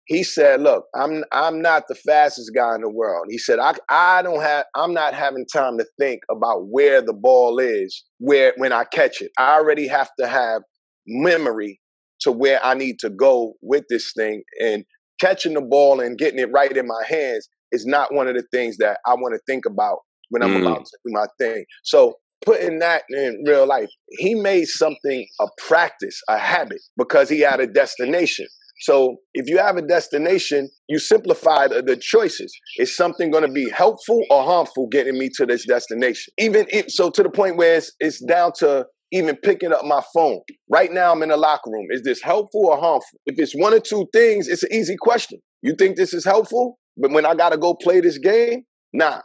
D: He said, "Look, I'm I'm not the fastest guy in the world." He said, "I I don't have I'm not having time to think about where the ball is where when I catch it. I already have to have memory to where I need to go with this thing and catching the ball and getting it right in my hands is not one of the things that I want to think about when I'm mm. about to do my thing. So putting that in real life, he made something a practice, a habit, because he had a destination. So if you have a destination, you simplify the, choices. Is something going to be helpful or harmful getting me to this destination? Even if, so, to the point where it's, it's down to even picking up my phone. Right now, I'm in the locker room. Is this helpful or harmful? If it's one or two things, it's an easy question. You think this is helpful? But when I got to go play this game, nah,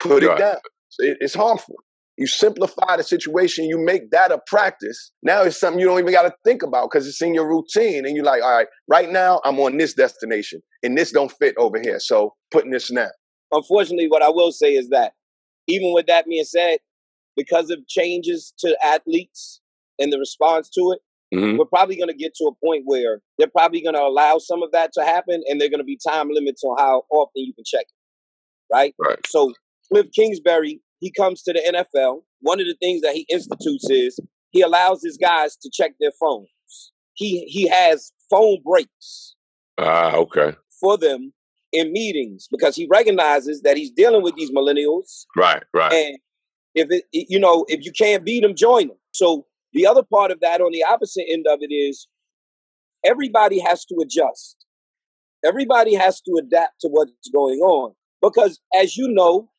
D: put right. it down. It's harmful. You simplify the situation, you make that a practice. Now it's something you don't even got to think about because it's in your routine. And you're like, all right, right now I'm on this destination and this don't fit over here. So putting this now.
E: Unfortunately, what I will say is that even with that being said, because of changes to athletes and the response to it, mm-hmm. we're probably going to get to a point where they're probably going to allow some of that to happen and they're going to be time limits on how often you can check it. Right?
F: Right.
E: So Cliff Kingsbury, he comes to the NFL. One of the things that he institutes is he allows his guys to check their phones. He he has phone breaks.
F: Ah, uh, okay.
E: For them in meetings because he recognizes that he's dealing with these millennials.
F: Right, right.
E: And if it, you know, if you can't beat them, join them. So the other part of that, on the opposite end of it, is everybody has to adjust. Everybody has to adapt to what's going on because, as you know,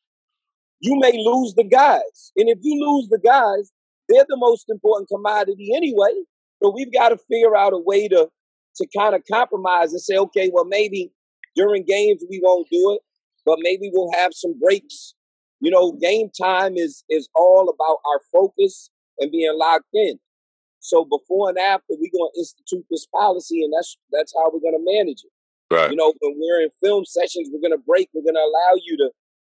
E: you may lose the guys, and if you lose the guys, they're the most important commodity anyway. So we've got to figure out a way to to kind of compromise and say, okay, well, maybe during games we won't do it, but maybe we'll have some breaks you know, game time is is all about our focus and being locked in. So before and after, we're gonna institute this policy, and that's that's how we're gonna manage it.
F: Right.
E: You know, when we're in film sessions, we're gonna break. We're gonna allow you to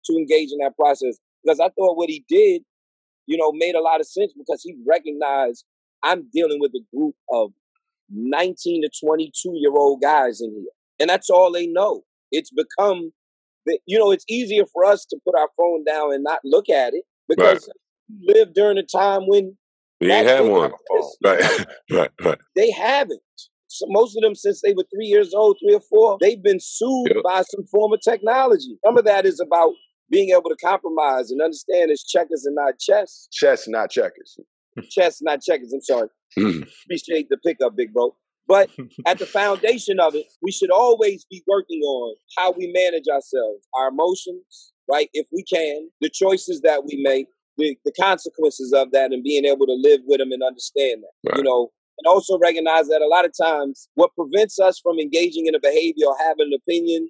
E: to engage in that process because I thought what he did, you know, made a lot of sense because he recognized I'm dealing with a group of 19 to 22 year old guys in here, and that's all they know. It's become you know, it's easier for us to put our phone down and not look at it because right. we lived during a time when
F: we ain't had one. Right, right, right.
E: They haven't. So most of them, since they were three years old, three or four, they've been sued yep. by some form of technology. Some of that is about being able to compromise and understand it's checkers and not chess.
D: Chess, not checkers.
E: chess, not checkers. I'm sorry. Mm. Appreciate the pickup, big bro. But at the foundation of it, we should always be working on how we manage ourselves, our emotions, right? If we can, the choices that we make, the, the consequences of that, and being able to live with them and understand that, right. you know. And also recognize that a lot of times what prevents us from engaging in a behavior or having an opinion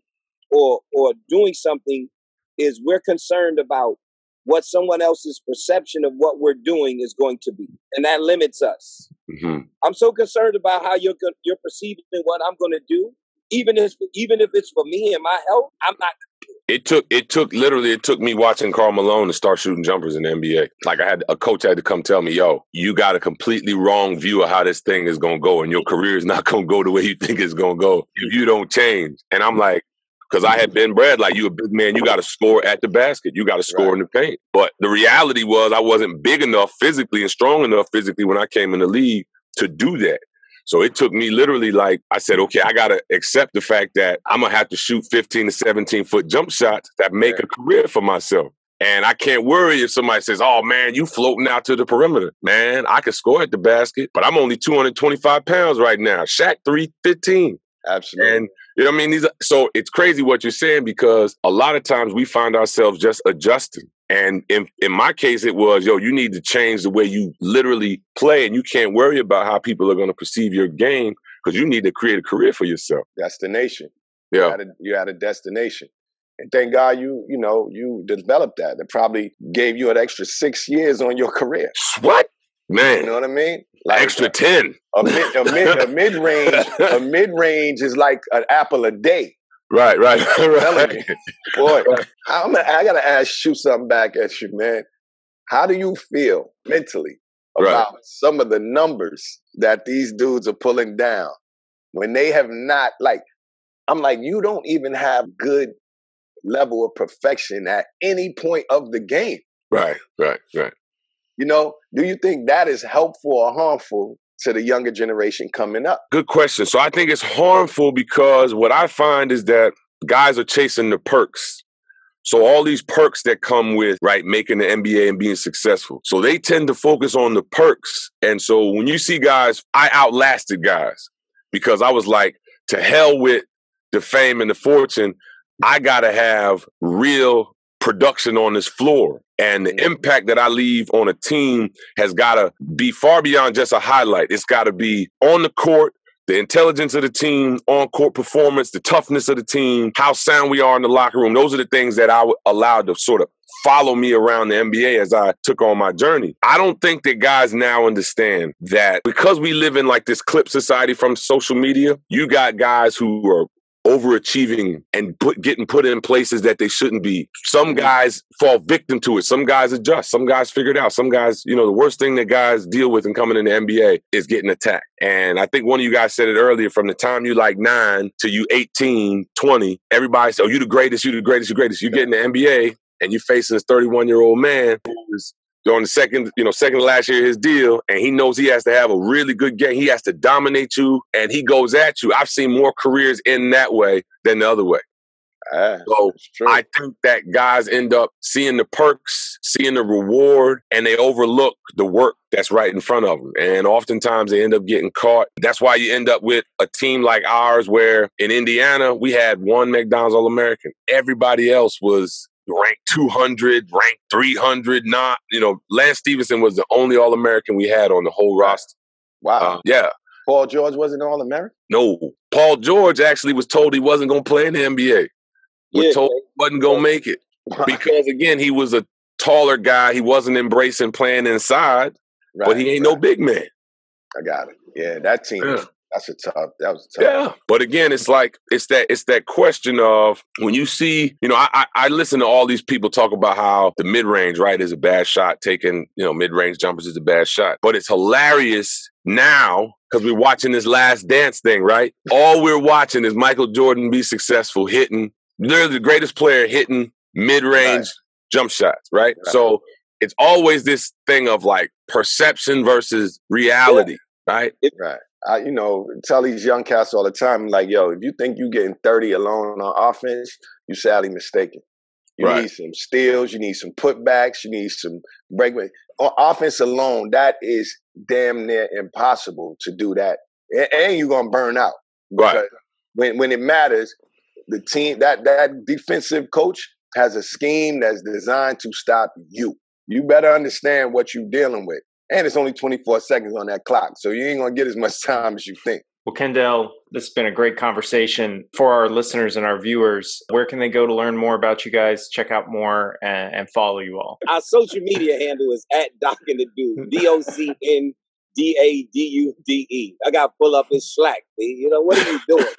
E: or or doing something is we're concerned about what someone else's perception of what we're doing is going to be, and that limits us. Mm-hmm. I'm so concerned about how you're you're perceiving what I'm going to do, even if even if it's for me and my health. I'm not.
F: It took it took literally it took me watching Karl Malone to start shooting jumpers in the NBA. Like I had a coach had to come tell me, "Yo, you got a completely wrong view of how this thing is gonna go, and your career is not gonna go the way you think it's gonna go if you don't change." And I'm like, because I had been bred like you a big man, you got to score at the basket, you got to score right. in the paint. But the reality was I wasn't big enough physically and strong enough physically when I came in the league to do that. So it took me literally like I said, okay, I gotta accept the fact that I'm gonna have to shoot 15 to 17 foot jump shots that make a career for myself. And I can't worry if somebody says, "Oh man, you floating out to the perimeter." Man, I can score at the basket, but I'm only 225 pounds right now. Shaq 315.
D: Absolutely.
F: And you know what I mean? These are, so it's crazy what you're saying because a lot of times we find ourselves just adjusting. And in in my case, it was, yo, you need to change the way you literally play, and you can't worry about how people are going to perceive your game because you need to create a career for yourself.
D: destination.
F: Yeah.
D: You had a, you had a destination. And thank God you, you know, you developed that. That probably gave you an extra six years on your career.
F: What? Man,
D: You know what I mean? Like
F: extra 10.
D: a mid a mid a mid range a mid range is like an apple a day.
F: Right, right, right.
D: Boy, I'm a, I gotta ask you something back at you, man. How do you feel mentally
F: Right.
D: about some of the numbers that these dudes are pulling down when they have not like I'm like, you don't even have good level of perfection at any point of the game.
F: Right, right, right.
D: You know, do you think that is helpful or harmful to the younger generation coming up?
F: Good question. So I think it's harmful because what I find is that guys are chasing the perks. So all these perks that come with right making the NBA and being successful. So they tend to focus on the perks. And so when you see guys, I outlasted guys because I was like, to hell with the fame and the fortune. I gotta have real production on this floor. And the impact that I leave on a team has gotta be far beyond just a highlight. It's gotta be on the court, the intelligence of the team, on court performance, the toughness of the team, how sound we are in the locker room. Those are the things that I allowed to sort of follow me around the NBA as I took on my journey. I don't think that guys now understand that because we live in like this clip society from social media, you got guys who are overachieving and put, getting put in places that they shouldn't be. Some guys fall victim to it. Some guys adjust. Some guys figure it out. Some guys, you know, the worst thing that guys deal with in coming in the NBA is getting attacked. And I think one of you guys said it earlier from the time you like nine to you 18, 20, everybody said, oh, you the greatest, you the greatest, you greatest. You get in the NBA and you're facing this 31 year old man who's on the second, you know, second to last year of his deal, and he knows he has to have a really good game. He has to dominate you, and he goes at you. I've seen more careers in that way than the other way.
D: Ah,
F: So. I think that guys end up seeing the perks, seeing the reward, and they overlook the work that's right in front of them. And oftentimes they end up getting caught. That's why you end up with a team like ours, where in Indiana, we had one McDonald's All American. Everybody else was ranked 200, ranked 300, not, you know, Lance Stephenson was the only All American we had on the whole roster.
D: wow.
F: Uh, yeah.
D: Paul George wasn't all American.
F: No, Paul George actually was told he wasn't going to play in the NBA. Was
E: Yeah,
F: told he wasn't going to make it because again he was a taller guy. He wasn't embracing playing inside, but he ain't no big man.
D: I got it. Yeah, that team.
F: Yeah.
D: That's a tough. That was tough.
F: Yeah, but again, it's like it's that it's that question of when you see, you know, I I, I listen to all these people talk about how the mid range right is a bad shot, taking you know mid range jumpers is a bad shot, but it's hilarious now because we're watching this last dance thing, right? All we're watching is Michael Jordan be successful hitting, literally the greatest player hitting mid range
D: Right.
F: jump shots, right?
D: Right.
F: So it's always this thing of like perception versus reality, right?
D: Right. I, you know, tell these young cats all the time, like, yo, if you think you're getting 30 alone on offense, you're sadly mistaken. You
F: Right.
D: need some steals, you need some putbacks, you need some break. On offense alone, that is damn near impossible to do that. And, and you're gonna burn out.
F: Right.
D: When when it matters, the team that that defensive coach has a scheme that's designed to stop you. You better understand what you're dealing with. And it's only 24 seconds on that clock. So you ain't gonna get as much time as you think.
C: Well, Kendell, this has been a great conversation for our listeners and our viewers. Where can they go to learn more about you guys, check out more, and, and follow you all?
E: Our social media handle is at Doc and the Dude. D O C N D A D U D E. I got to pull up in slack. B. You know, what are you doing?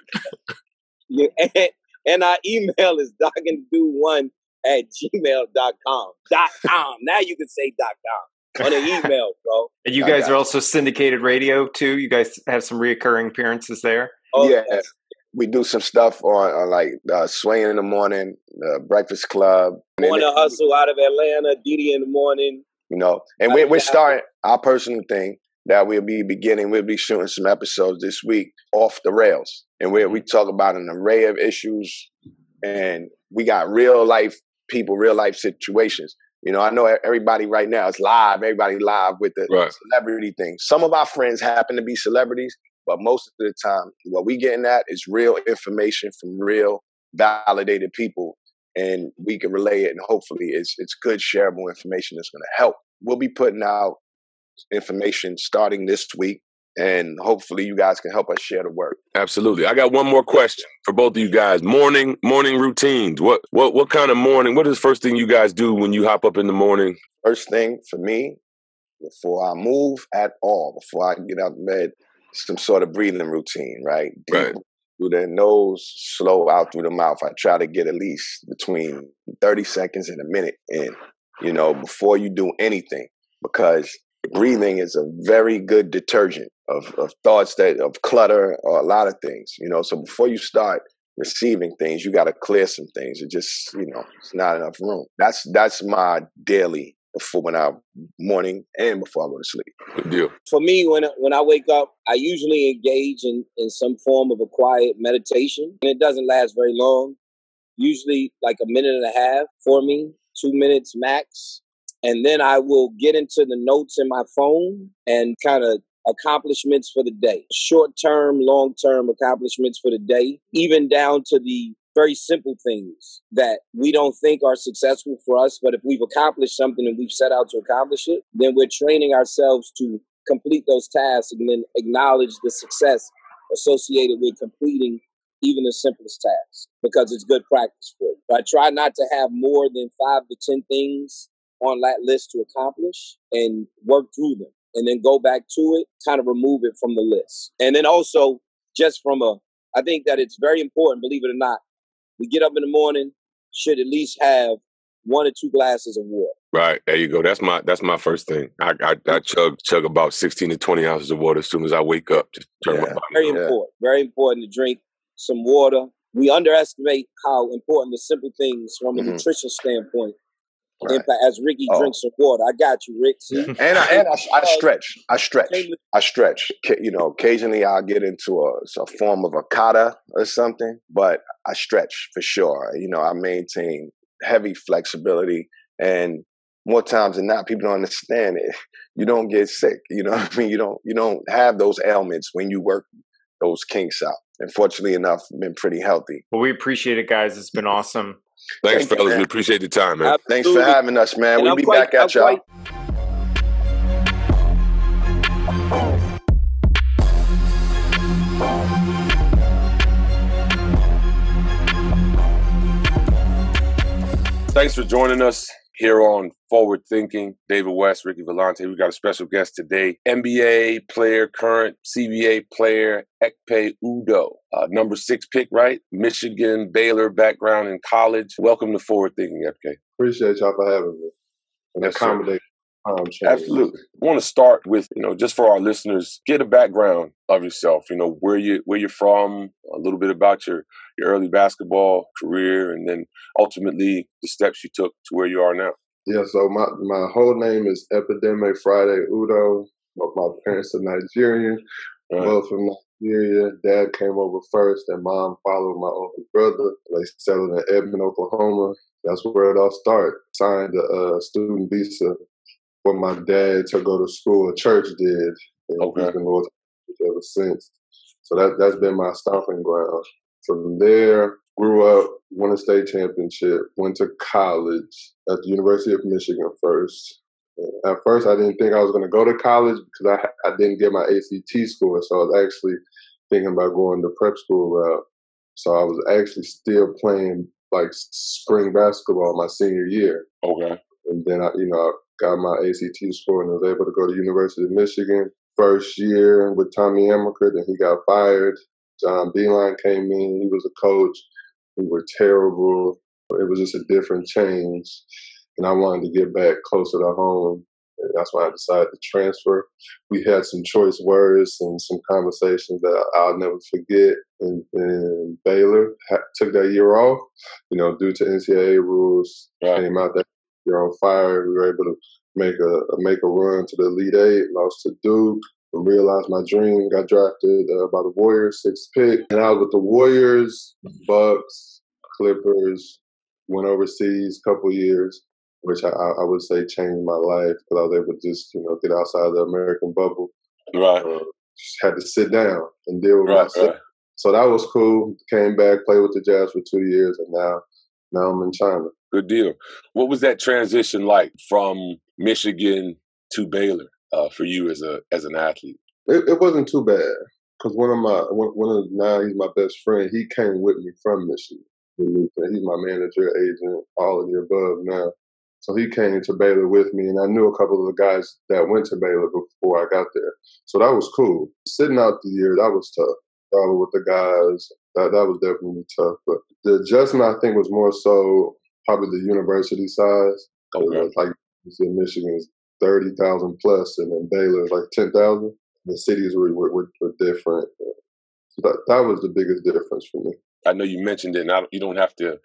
E: You- and, and our email is Doc and the Dude one at gmail.com. Dot com. Now you can say dot com on an email, bro.
C: And you guys are
D: you.
C: also syndicated radio too. You guys have some reoccurring appearances there.
E: Oh,
D: yeah.
E: yes.
D: We do some stuff on, on like uh, swaying in the morning, uh, Breakfast Club. and then
E: Morning hustle out of Atlanta, DeDe in the morning.
D: you know. And we're, we're starting our personal thing that we'll be beginning. We'll be shooting some episodes this week off the rails, and where we talk about an array of issues, and we got real life people real life situations. You know, I know everybody right now is live, everybody live with the
F: Right.
D: celebrity thing. Some of our friends happen to be celebrities, but most of the time, what we getting at is real information from real validated people, and we can relay it. And hopefully, it's it's good shareable information that's going to help. We'll be putting out information starting this week, and hopefully, you guys can help us share the work.
F: Absolutely. I got one more question for both of you guys. Morning morning routines. What what what kind of morning? What is the first thing you guys do when you hop up in the morning?
D: First thing for me, before I move at all, before I get out of bed, some sort of breathing routine, right? Deep
F: Right.
D: through the nose, slow out through the mouth. I try to get at least between 30 seconds and a minute in, you know, before you do anything, because breathing is a very good detergent of, of thoughts that of clutter or a lot of things, you know. So before you start receiving things, you got to clear some things. It just, you know, it's not enough room. That's that's my daily before when I morning and before I go to sleep.
F: Good deal.
E: for me, when I- when I wake up, I usually engage in in some form of a quiet meditation, and it doesn't last very long. Usually, like a minute and a half for me, two minutes max, and then I will get into the notes in my phone and kind of accomplishments for the day, short term, long term accomplishments for the day, even down to the very simple things that we don't think are successful for us. But if we've accomplished something and we've set out to accomplish it, then we're training ourselves to complete those tasks and then acknowledge the success associated with completing even the simplest tasks because it's good practice for you. I try not to have more than five to 10 things on that list to accomplish and work through them and then go back to it, kind of remove it from the list. And then also, just from a, I think that it's very important, believe it or not, we get up in the morning, should at least have one or two glasses of water.
F: Right. There you go. That's my that's my first thing. I I, I chug chug about sixteen to twenty ounces of water as soon as I wake up. Just turn my body
E: Very
F: on.
D: Yeah.
E: important. Very important to drink some water. We underestimate how important the simple things from a
D: Mhm.
E: nutrition standpoint
D: Right.
E: impact. As Ricky
D: Oh.
E: drinks some water, I got you, Rick. See?
D: And I, and I, I oh. stretch. I stretch. I stretch. You know, occasionally I'll get into a, a form of a kata or something, but I stretch for sure. You know, I maintain heavy flexibility, and more times than not, people don't understand it. You don't get sick. You know what I mean? You don't. You don't have those ailments when you work those kinks out. And fortunately enough, been pretty healthy.
C: Well, we appreciate it, guys. It's been awesome.
F: Thanks,
D: Thank
F: fellas.
D: man.
F: We appreciate the time, man.
D: Thanks for having us, man.
E: And
D: We'll
E: I'm
D: be
E: quite-
D: back at
E: I'm
D: y'all.
E: quite-
F: Thanks for joining us here on Forward Thinking. David West, Ricky Volante. We got a special guest today. NBA player, current CBA player, Ekpe Udoh. Uh, number six pick, right? Michigan, Baylor background in college. Welcome to Forward Thinking, Ekpe.
G: Appreciate y'all for having me and
F: Yes,
G: accommodate time change.
F: Absolutely. I want to start with, you know, just for our listeners, get a background of yourself. You know, where you where you're from, a little bit about your your early basketball career, and then ultimately the steps you took to where you are now.
G: Yeah, so my, my whole name is Ekpedeme Friday Udoh. My parents are Nigerian,
F: Right.
G: both from Nigeria. Dad came over first, and mom followed my older brother. They settled in Edmond, Oklahoma. That's where it all started. Signed a uh, student visa for my dad to go to school. Church did. And
F: Okay.
G: He's been to church ever since. So that that's been my stomping ground. From there, grew up, won a state championship, went to college at the University of Michigan first. At first, I didn't think I was going to go to college because I I didn't get my ACT score, so I was actually thinking about going the prep school route. So I was actually still playing like spring basketball my senior year,
F: Okay.
G: and then I, you know, got my ACT score and was able to go to University of Michigan. First year with Tommy Amaker, then he got fired. John Beilein came in. He was a coach. We were terrible. It was just a different change, and I wanted to get back closer to home. And that's why I decided to transfer. We had some choice words and some conversations that I'll never forget. And, and Baylor ha- took that year off, you know, due to NCAA rules.
F: Right.
G: Came out that year on fire. We were able to make a make a run to the Elite Eight. Lost to Duke. Realized my dream. Got drafted uh, by the Warriors, sixth pick, and I was with the Warriors, Bucks, Clippers, went overseas a couple years, which I, I would say changed my life because I was able to just you know get outside the American bubble.
F: Right.
G: Uh, just had to sit down and deal with
F: Right,
G: myself.
F: right.
G: So that was cool. Came back, played with the Jazz for two years, and now now I'm in China.
F: Good deal. What was that transition like from Michigan to Baylor uh, for you as a as an athlete?
G: It, it wasn't too bad because one of my one, one of now he's my best friend. He came with me from Michigan. He's my manager, agent, all of the above now. So he came to Baylor with me, and I knew a couple of the guys that went to Baylor before I got there. So that was cool. Sitting out the year, that was tough. Travel with the guys, that that was definitely tough. But the adjustment, I think, was more so probably the university size.
F: Okay.
G: Like Michigan is thirty thousand plus, and then Baylor is like ten thousand. The cities were were, were, different. So that that was the biggest difference for me.
F: I know you mentioned it, and I, you don't have to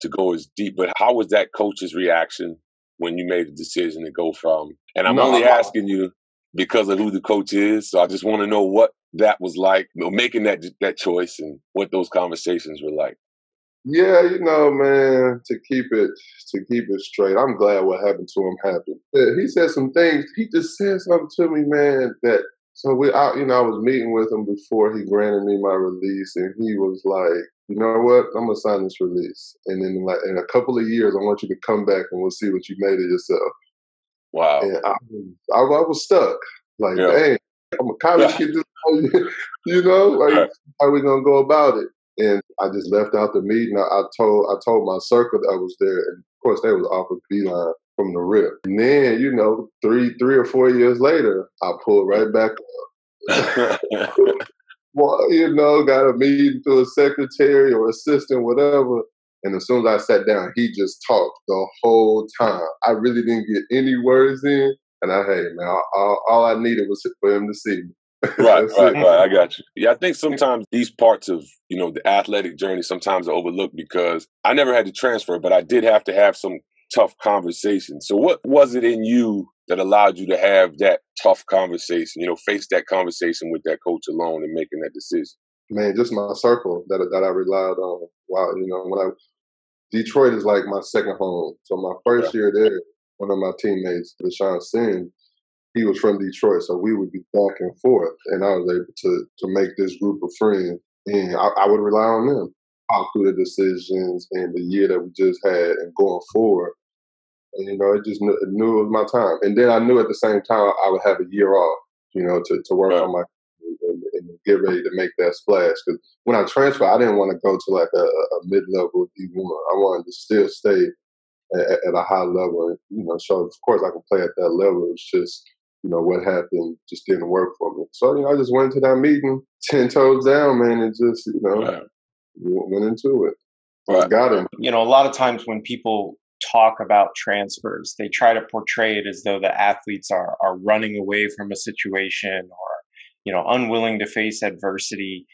F: to go as deep, but how was that coach's reaction when you made the decision to go from? And I'm
G: No,
F: only asking you because of who the coach is, so I just want to know what that was like, you know, making that that choice, and what those conversations were like.
G: Yeah, you know, man, to keep it to keep it straight, I'm glad what happened to him happened. He said some things. He just said something to me, man. That so we, I, you know, I was meeting with him before he granted me my release, and he was like, you know what, I'm gonna sign this release, and then like in a couple of years, I want you to come back and we'll see what you made of yourself.
F: Wow.
G: And I, I, I was stuck. Like,
F: Yeah.
G: dang, I'm a college kid. you know, like how we gonna go about it? And I just left out the meeting. I, I told I told my circle that I was there, and of course they was off of Beilein from the rip. And then, you know, three three or four years later, I pulled right back up. Well, you know, got a meeting to a secretary or assistant, whatever. And as soon as I sat down, he just talked the whole time. I really didn't get any words in. And I, hey, man, all, all I needed was for him to see me.
F: right, right, right. I got you. Yeah, I think sometimes these parts of you know the athletic journey sometimes are overlooked because I never had to transfer, but I did have to have some tough conversations. So, what was it in you that allowed you to have that tough conversation? You know, face that conversation with that coach alone and making that decision.
G: Man, just my circle that that I relied on. Wow, you know, when I Detroit is like my second home. So my first year there, one of my teammates, DeShawn Sims, he was from Detroit, so we would be back and forth, and I was able to to make this group of friends, and I, I would rely on them, talk through the decisions and the year that we just had, and going forward. And you know, it just knew, it knew it was my time, and then I knew at the same time I would have a year off, you know, to to work on my get ready to make that splash. Because when I transferred, I didn't want to go to like a, a mid level D one. I wanted to still stay at, at a high level, and you know, so of course I can play at that level. It's just you know what happened just didn't work for me. So you know, I just went to that meeting ten toes down, man, and just you know
F: Right.
G: went into it.
F: Right.
G: Got him.
C: you know, a lot of times when people talk about transfers, they try to portray it as though the athletes are are running away from a situation or, you know, unwilling to face adversity.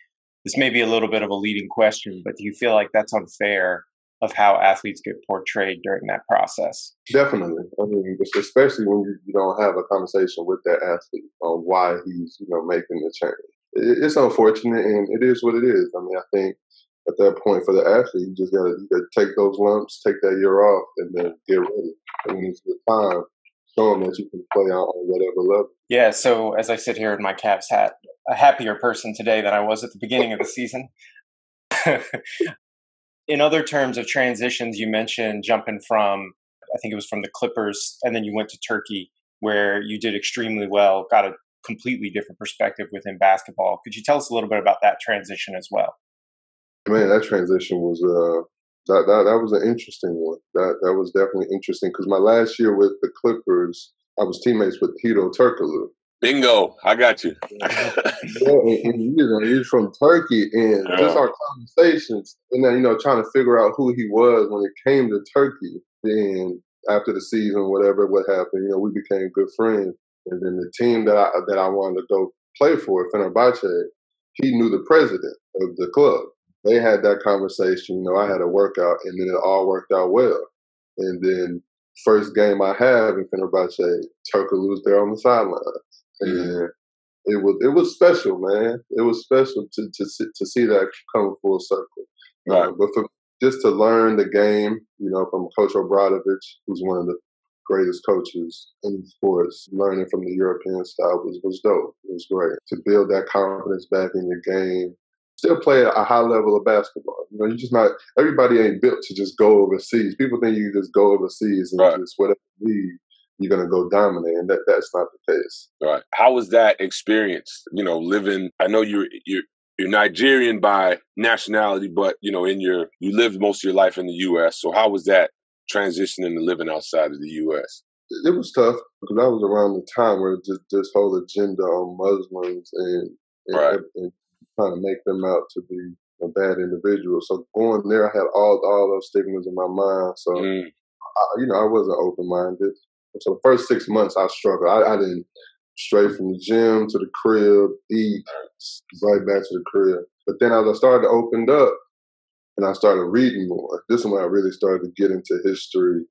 C: This may be a little bit of a leading question, but do you feel like that's unfair of how athletes get portrayed during that process?
G: Definitely. I mean, especially when you, don't have a conversation with that athlete on why he's, you know, making the change. It's unfortunate, and it is what it is. I mean, I think at that point for the athlete, you just gotta, gotta take those lumps, take that year off, and then get ready. And when it's the time, that you can play out on whatever level.
C: Yeah, so as I sit here in my Cavs hat, a happier person today than I was at the beginning of the season. in other terms of transitions, you mentioned jumping from, I think it was from the Clippers, and then you went to Turkey, where you did extremely well, got a completely different perspective within basketball. Could you tell us a little bit about that transition as well?
G: Man, that transition was uh that that, that was an interesting one. That that was definitely interesting because my last year with the Clippers, I was teammates with Hedo Turkoglu.
F: Bingo. I got you.
G: Yeah, and, and you know, he's from Turkey, and just our conversations, and then you know, trying to figure out who he was when it came to Turkey. Then after the season, whatever what happened, you know, we became good friends. And then the team that I that I wanted to go play for, Fenerbahce, he knew the president of the club. They had that conversation. You know, I had a workout, and then it all worked out well. And then first game I have in Fenerbahce, Turkoglu was there on the sideline, and it was it was special, man. It was special to to see, to see that come full circle.
F: Right.
G: Uh, but for just to learn the game, you know, from Coach Obradovic, who's one of the greatest coaches in sports. Learning from the European style was, was dope. It was great to build that confidence back in your game. Still play at a high level of basketball. You know, you just not everybody ain't built to just go overseas. People think you just go overseas and right. just whatever league you're gonna go dominate, and that that's not the case.
F: Right. How was that experience? You know, living. I know you're you're you're Nigerian by nationality, but you know, in your you lived most of your life in the U.S. So how was that transitioning to living outside of the U.S.?
G: It was tough because I was around the time where just this whole agenda on Muslims and and, right. and trying to make them out to be a bad individual. So going there, I had all all those stigmas in my mind. So mm. I, you know, I wasn't open minded. So the first six months, I struggled. I, I didn't straight from the gym to the crib, eat, right back to the crib. But then as I started to open up and I started reading more, this is when I really started to get into history.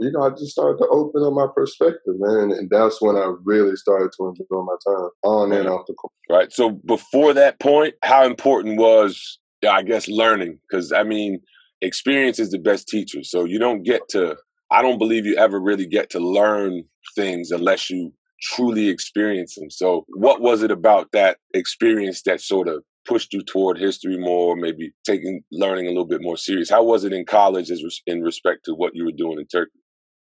G: You know, I just started to open up my perspective, man. And that's when I really started to enjoy my time on and off the court.
F: Right. So before that point, how important was, I guess, learning? Because, I mean, experience is the best teacher. So you don't get to, I don't believe you ever really get to learn things unless you truly experience them. So, what was it about that experience that sort of pushed you toward history more, maybe taking learning a little bit more serious? How was it in college as in respect to what you were doing in Turkey?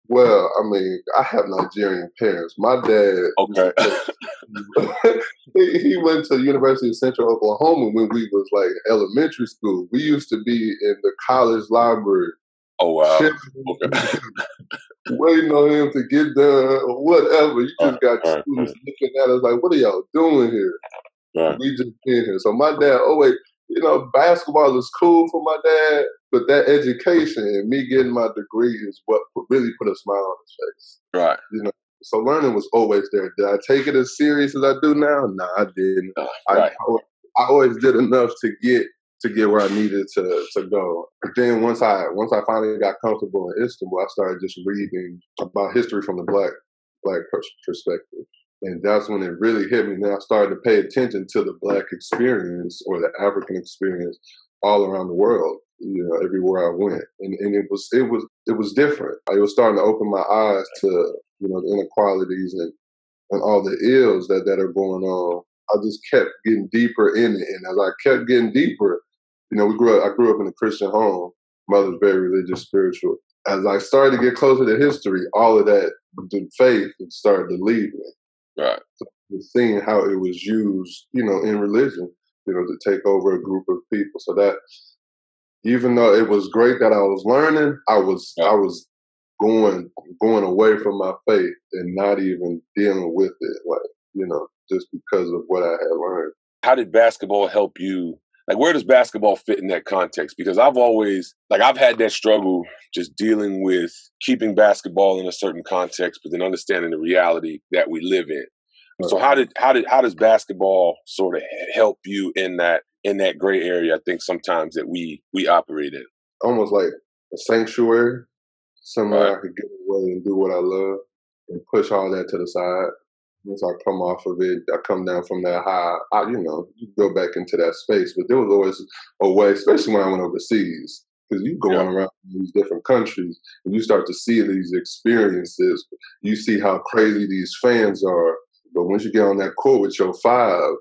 G: Well, I mean, I have Nigerian parents. My dad,
F: okay,
G: he, he went to University of Central Oklahoma when we was like elementary school. We used to be in the college library
F: Oh wow! Okay.
G: Waiting on him to get done or whatever. You just got right, students right. looking at us like, "What are y'all doing here?" Right. We just been here. So my dad, oh wait, you know, basketball is cool for my dad, but that education and me getting my degree is what really put a smile on his face.
F: Right.
G: You know, so learning was always there. Did I take it as serious as I do now? No, nah, I didn't. right. I, I always did enough to get to get where I needed to to go. But then once I once I finally got comfortable in Istanbul, I started just reading about history from the black black perspective, and that's when it really hit me. Then I started to pay attention to the black experience or the African experience all around the world. You know, everywhere I went, and and it was it was it was different. It was starting to open my eyes to you know the inequalities and and all the ills that that are going on I just kept getting deeper in it. And as I kept getting deeper, you know, we grew up, I grew up in a Christian home. Mother's very religious, spiritual. As I started to get closer to history, all of that the faith started to leave me.
F: Right.
G: So seeing how it was used, you know, in religion, you know, to take over a group of people. So that even though it was great that I was learning, I was I was going going away from my faith and not even dealing with it, like, you know, just because of what I had learned.
F: How did basketball help you? Like where does basketball fit in that context? Because i've always like i've had that struggle just dealing with keeping basketball in a certain context but then understanding the reality that we live in. So how did how did how does basketball sort of help you in that in that gray area i think sometimes that we we operate in
G: almost like a sanctuary somewhere right. i could get away and do what i love and push all that to the side once I come off of it, I come down from that high, I, you know, you go back into that space. But there was always a way, especially when I went overseas, because you go yeah. around these different countries and you start to see these experiences. You see how crazy these fans are. But once you get on that court with your five,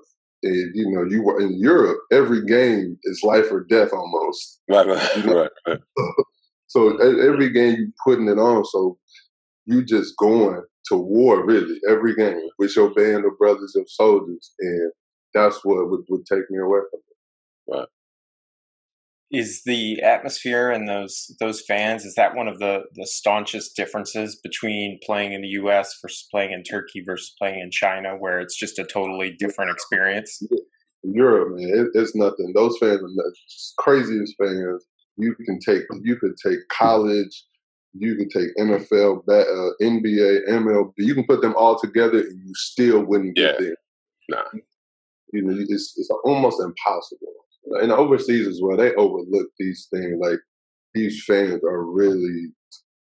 G: and you know, you were in Europe, every game is life or death almost.
F: Right, right, you know? right, right.
G: so every game you putting it on, so you just going to war really every game with your band of brothers and soldiers, and that's what would, would take me away from it.
F: Right.
C: Is the atmosphere and those those fans is that one of the the staunchest differences between playing in the U.S. versus playing in Turkey versus playing in China, where it's just a totally different experience?
G: Europe, man, it, it's nothing. Those fans are craziest fans. You can take you could take college you can take NFL, uh, NBA, MLB. You can put them all together, and you still wouldn't
F: get
G: yeah. there.
F: Nah.
G: You know, it's it's almost impossible. And overseas as well, they overlook these things. Like these fans are really,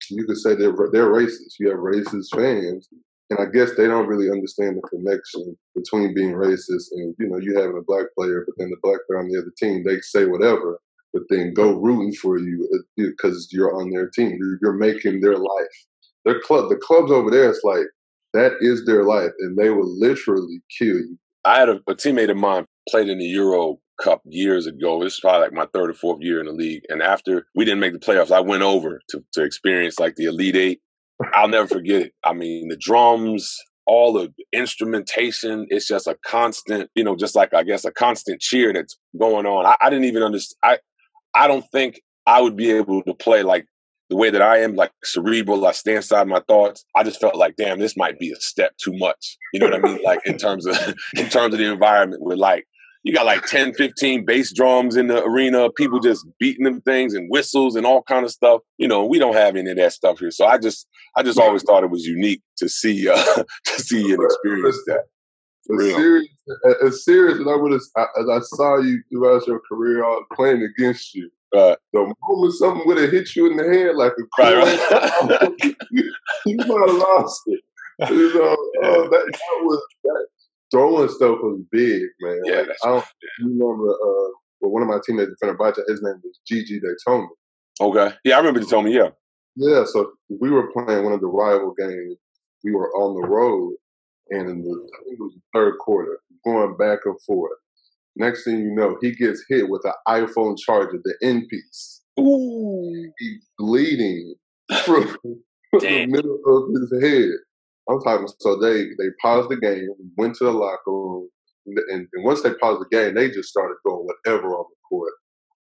G: you could say they're they're racist. You have racist fans, and I guess they don't really understand the connection between being racist and you know you having a black player, but then the black player on the other team they say whatever, but then go rooting for you uh, uh, because you're on their team. You're, you're making their life. Their club, the clubs over there, it's like that is their life, and they will literally kill you.
F: I had a, a teammate of mine played in the Euro Cup years ago. This is probably like my third or fourth year in the league. And after we didn't make the playoffs, I went over to, to experience like the Elite Eight. I'll never forget it. I mean, the drums, all the instrumentation, it's just a constant, you know, just like I guess a constant cheer that's going on. I, I didn't even understand. I, I don't think I would be able to play like the way that I am, like cerebral, I stay inside my thoughts. I just felt like, damn, this might be a step too much. You know what I mean? Like in terms of in terms of the environment with like you got like 10, 15 bass drums in the arena, people just beating them things and whistles and all kind of stuff. You know, we don't have any of that stuff here. So I just I just always thought it was unique to see uh to see and experience that.
G: As serious, as serious as I would as I saw you throughout your career, playing against you. Uh, the moment something would have hit you in the head like a coin, right, right. you might have lost it. You know, uh, that, that was that throwing stuff was big, man.
F: Yeah,
G: like, I don't yeah. you remember uh well, one of my teammates in Fenerbahce, his name was Gigi Datome.
F: Okay. Yeah, I remember Datome, yeah.
G: Yeah, so we were playing one of the rival games. We were on the road and in the I think it was the third quarter, going back and forth. Next thing you know, he gets hit with an iPhone charger, the end piece.
F: Ooh.
G: He's bleeding from the middle of his head. I'm talking. So they they paused the game, went to the locker room, and, and once they paused the game, they just started throwing whatever on the court.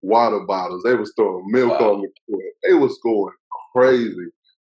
G: Water bottles. They was throwing milk wow. on the court. They was going crazy.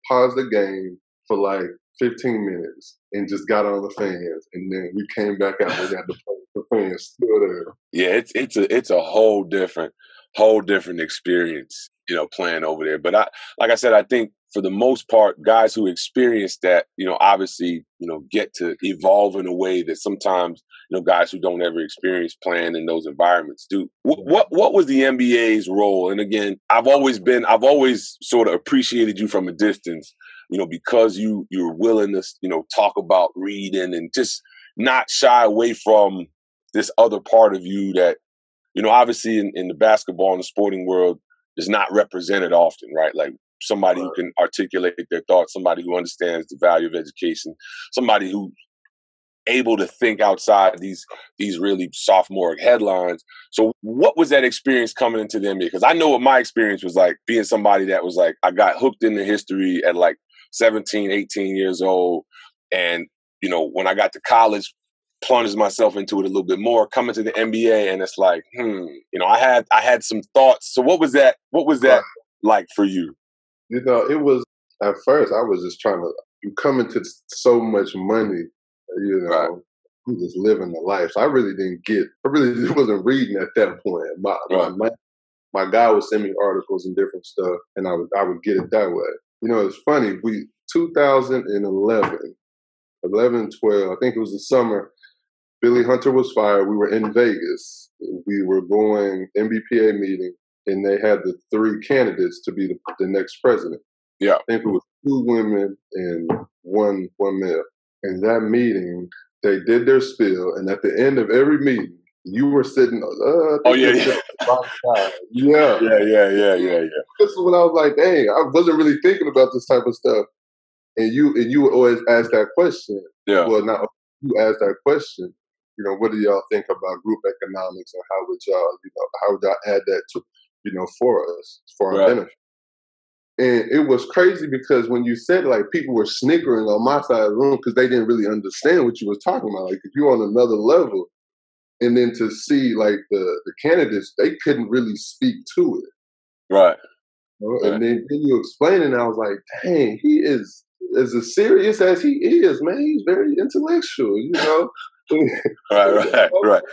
G: Paused the game for like 15 minutes and just got on the fans, and then we came back out. We got the, the fans still there.
F: Yeah, it's it's a it's a whole different whole different experience, you know, playing over there. But I, like I said, I think for the most part, guys who experience that, you know, obviously, you know, get to evolve in a way that sometimes, you know, guys who don't ever experience playing in those environments do. What what, what was the NBA's role? And again, I've always been, I've always sort of appreciated you from a distance, you know, because you you're willing to, you know, talk about reading and just not shy away from this other part of you that, you know, obviously in, in the basketball and the sporting world is not represented often, right? Like somebody who can articulate their thoughts, somebody who understands the value of education, somebody who able to think outside these these really sophomore headlines. So what was that experience coming into them? Because I know what my experience was like being somebody that was like I got hooked into history at like 17, 18 years old. And, you know, when I got to college, plunged myself into it a little bit more, coming to the NBA and it's like, hmm, you know, I had I had some thoughts. So what was that what was that like for you?
G: You know, it was at first I was just trying to you come into so much money, you know, right. you just living the life. So I really didn't get I really wasn't reading at that point. My right. my, my guy would send me articles and different stuff and I would I would get it that way. You know, it's funny, we 2011, 11, 12, I think it was the summer, Billy Hunter was fired. We were in Vegas. We were going NBPA meeting and they had the three candidates to be the, the next president.
F: Yeah,
G: I think it was two women and one one male. In that meeting, they did their spiel, and at the end of every meeting, you were sitting. Uh,
F: oh yeah, yeah.
G: yeah,
F: yeah, yeah, yeah, yeah, yeah.
G: This is when I was like, "Dang, I wasn't really thinking about this type of stuff." And you and you would always ask that question.
F: Yeah.
G: Well, now you ask that question. You know, what do y'all think about group economics, and how would y'all, you know, how would y'all add that to you know, for us, for our right. benefit. And it was crazy because when you said like people were snickering on my side of the room because they didn't really understand what you was talking about. Like if you're on another level, and then to see like the the candidates, they couldn't really speak to
F: it. Right.
G: right. And then, then you and I was like, dang, he is as serious as he is, man. He's very intellectual, you know.
F: right, right, right.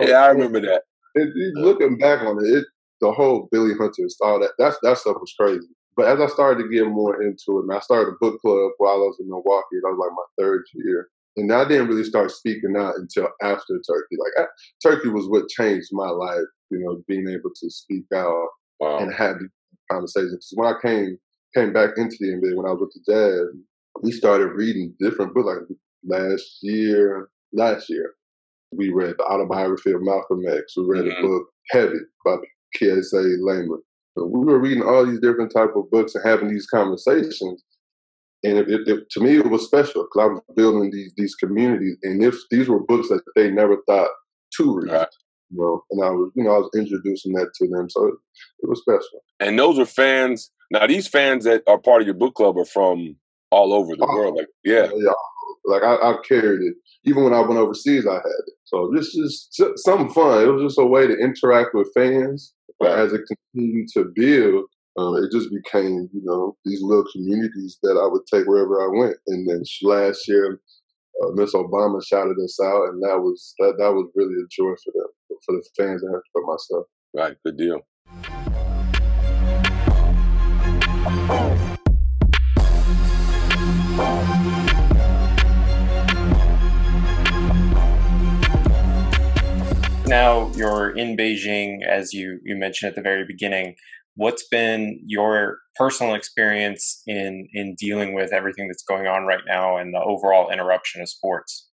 F: Yeah, I remember that.
G: And looking back on it, it the whole Billy Hunter all that that's that stuff was crazy. But as I started to get more into it, and I started a book club while I was in Milwaukee. That was like my third year, and I didn't really start speaking out until after Turkey. Like Turkey was what changed my life. You know, being able to speak out wow. and have these conversations. When I came came back into the NBA, when I was with the Jazz, we started reading different books. Like last year, last year, we read the autobiography of Malcolm X. We read mm-hmm. a book, Heavy, by Kiese Laymon. So we were reading all these different type of books and having these conversations. And it, it, it, to me, it was special because I was building these these communities, and if these were books that they never thought to read, right. you know, and I was, you know, I was introducing that to them, so it, it was special.
F: And those are fans. Now, these fans that are part of your book club are from all over the oh, world. Like, yeah,
G: yeah, like I, I carried it. Even when I went overseas, I had it. So this is something fun. It was just a way to interact with fans. But as it continued to build, um, it just became, you know, these little communities that I would take wherever I went. And then last year, uh, Miss Obama shouted us out, and that was that that was really a joy for them, for the fans, and for myself.
F: Right, good deal.
C: Now you're in Beijing, as you, you mentioned at the very beginning. What's been your personal experience in, in dealing with everything that's going on right now and the overall interruption of sports?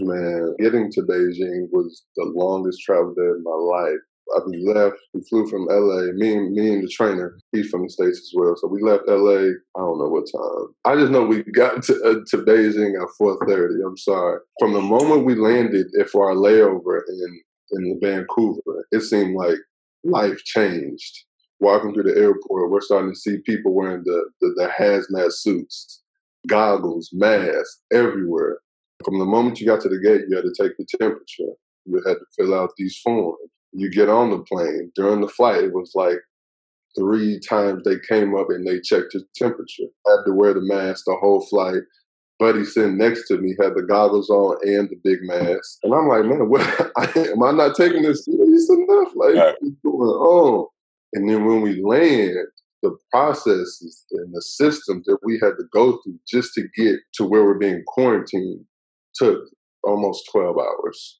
G: Man, getting to Beijing was the longest travel day of my life. I left. We flew from LA. Me and me and the trainer, he's from the states as well. So we left LA. I don't know what time. I just know we got to uh, to Beijing at four thirty. I'm sorry. From the moment we landed for our layover in in Vancouver, it seemed like life changed. Walking through the airport, we're starting to see people wearing the, the, the hazmat suits, goggles, masks everywhere. From the moment you got to the gate, you had to take the temperature. You had to fill out these forms. You get on the plane. During the flight, it was like three times they came up and they checked your temperature. I had to wear the mask the whole flight buddy sitting next to me had the goggles on and the big mask. And I'm like, man, what am I not taking this serious enough? Like right. what's going on? And then when we land, the processes and the systems that we had to go through just to get to where we're being quarantined took almost 12 hours.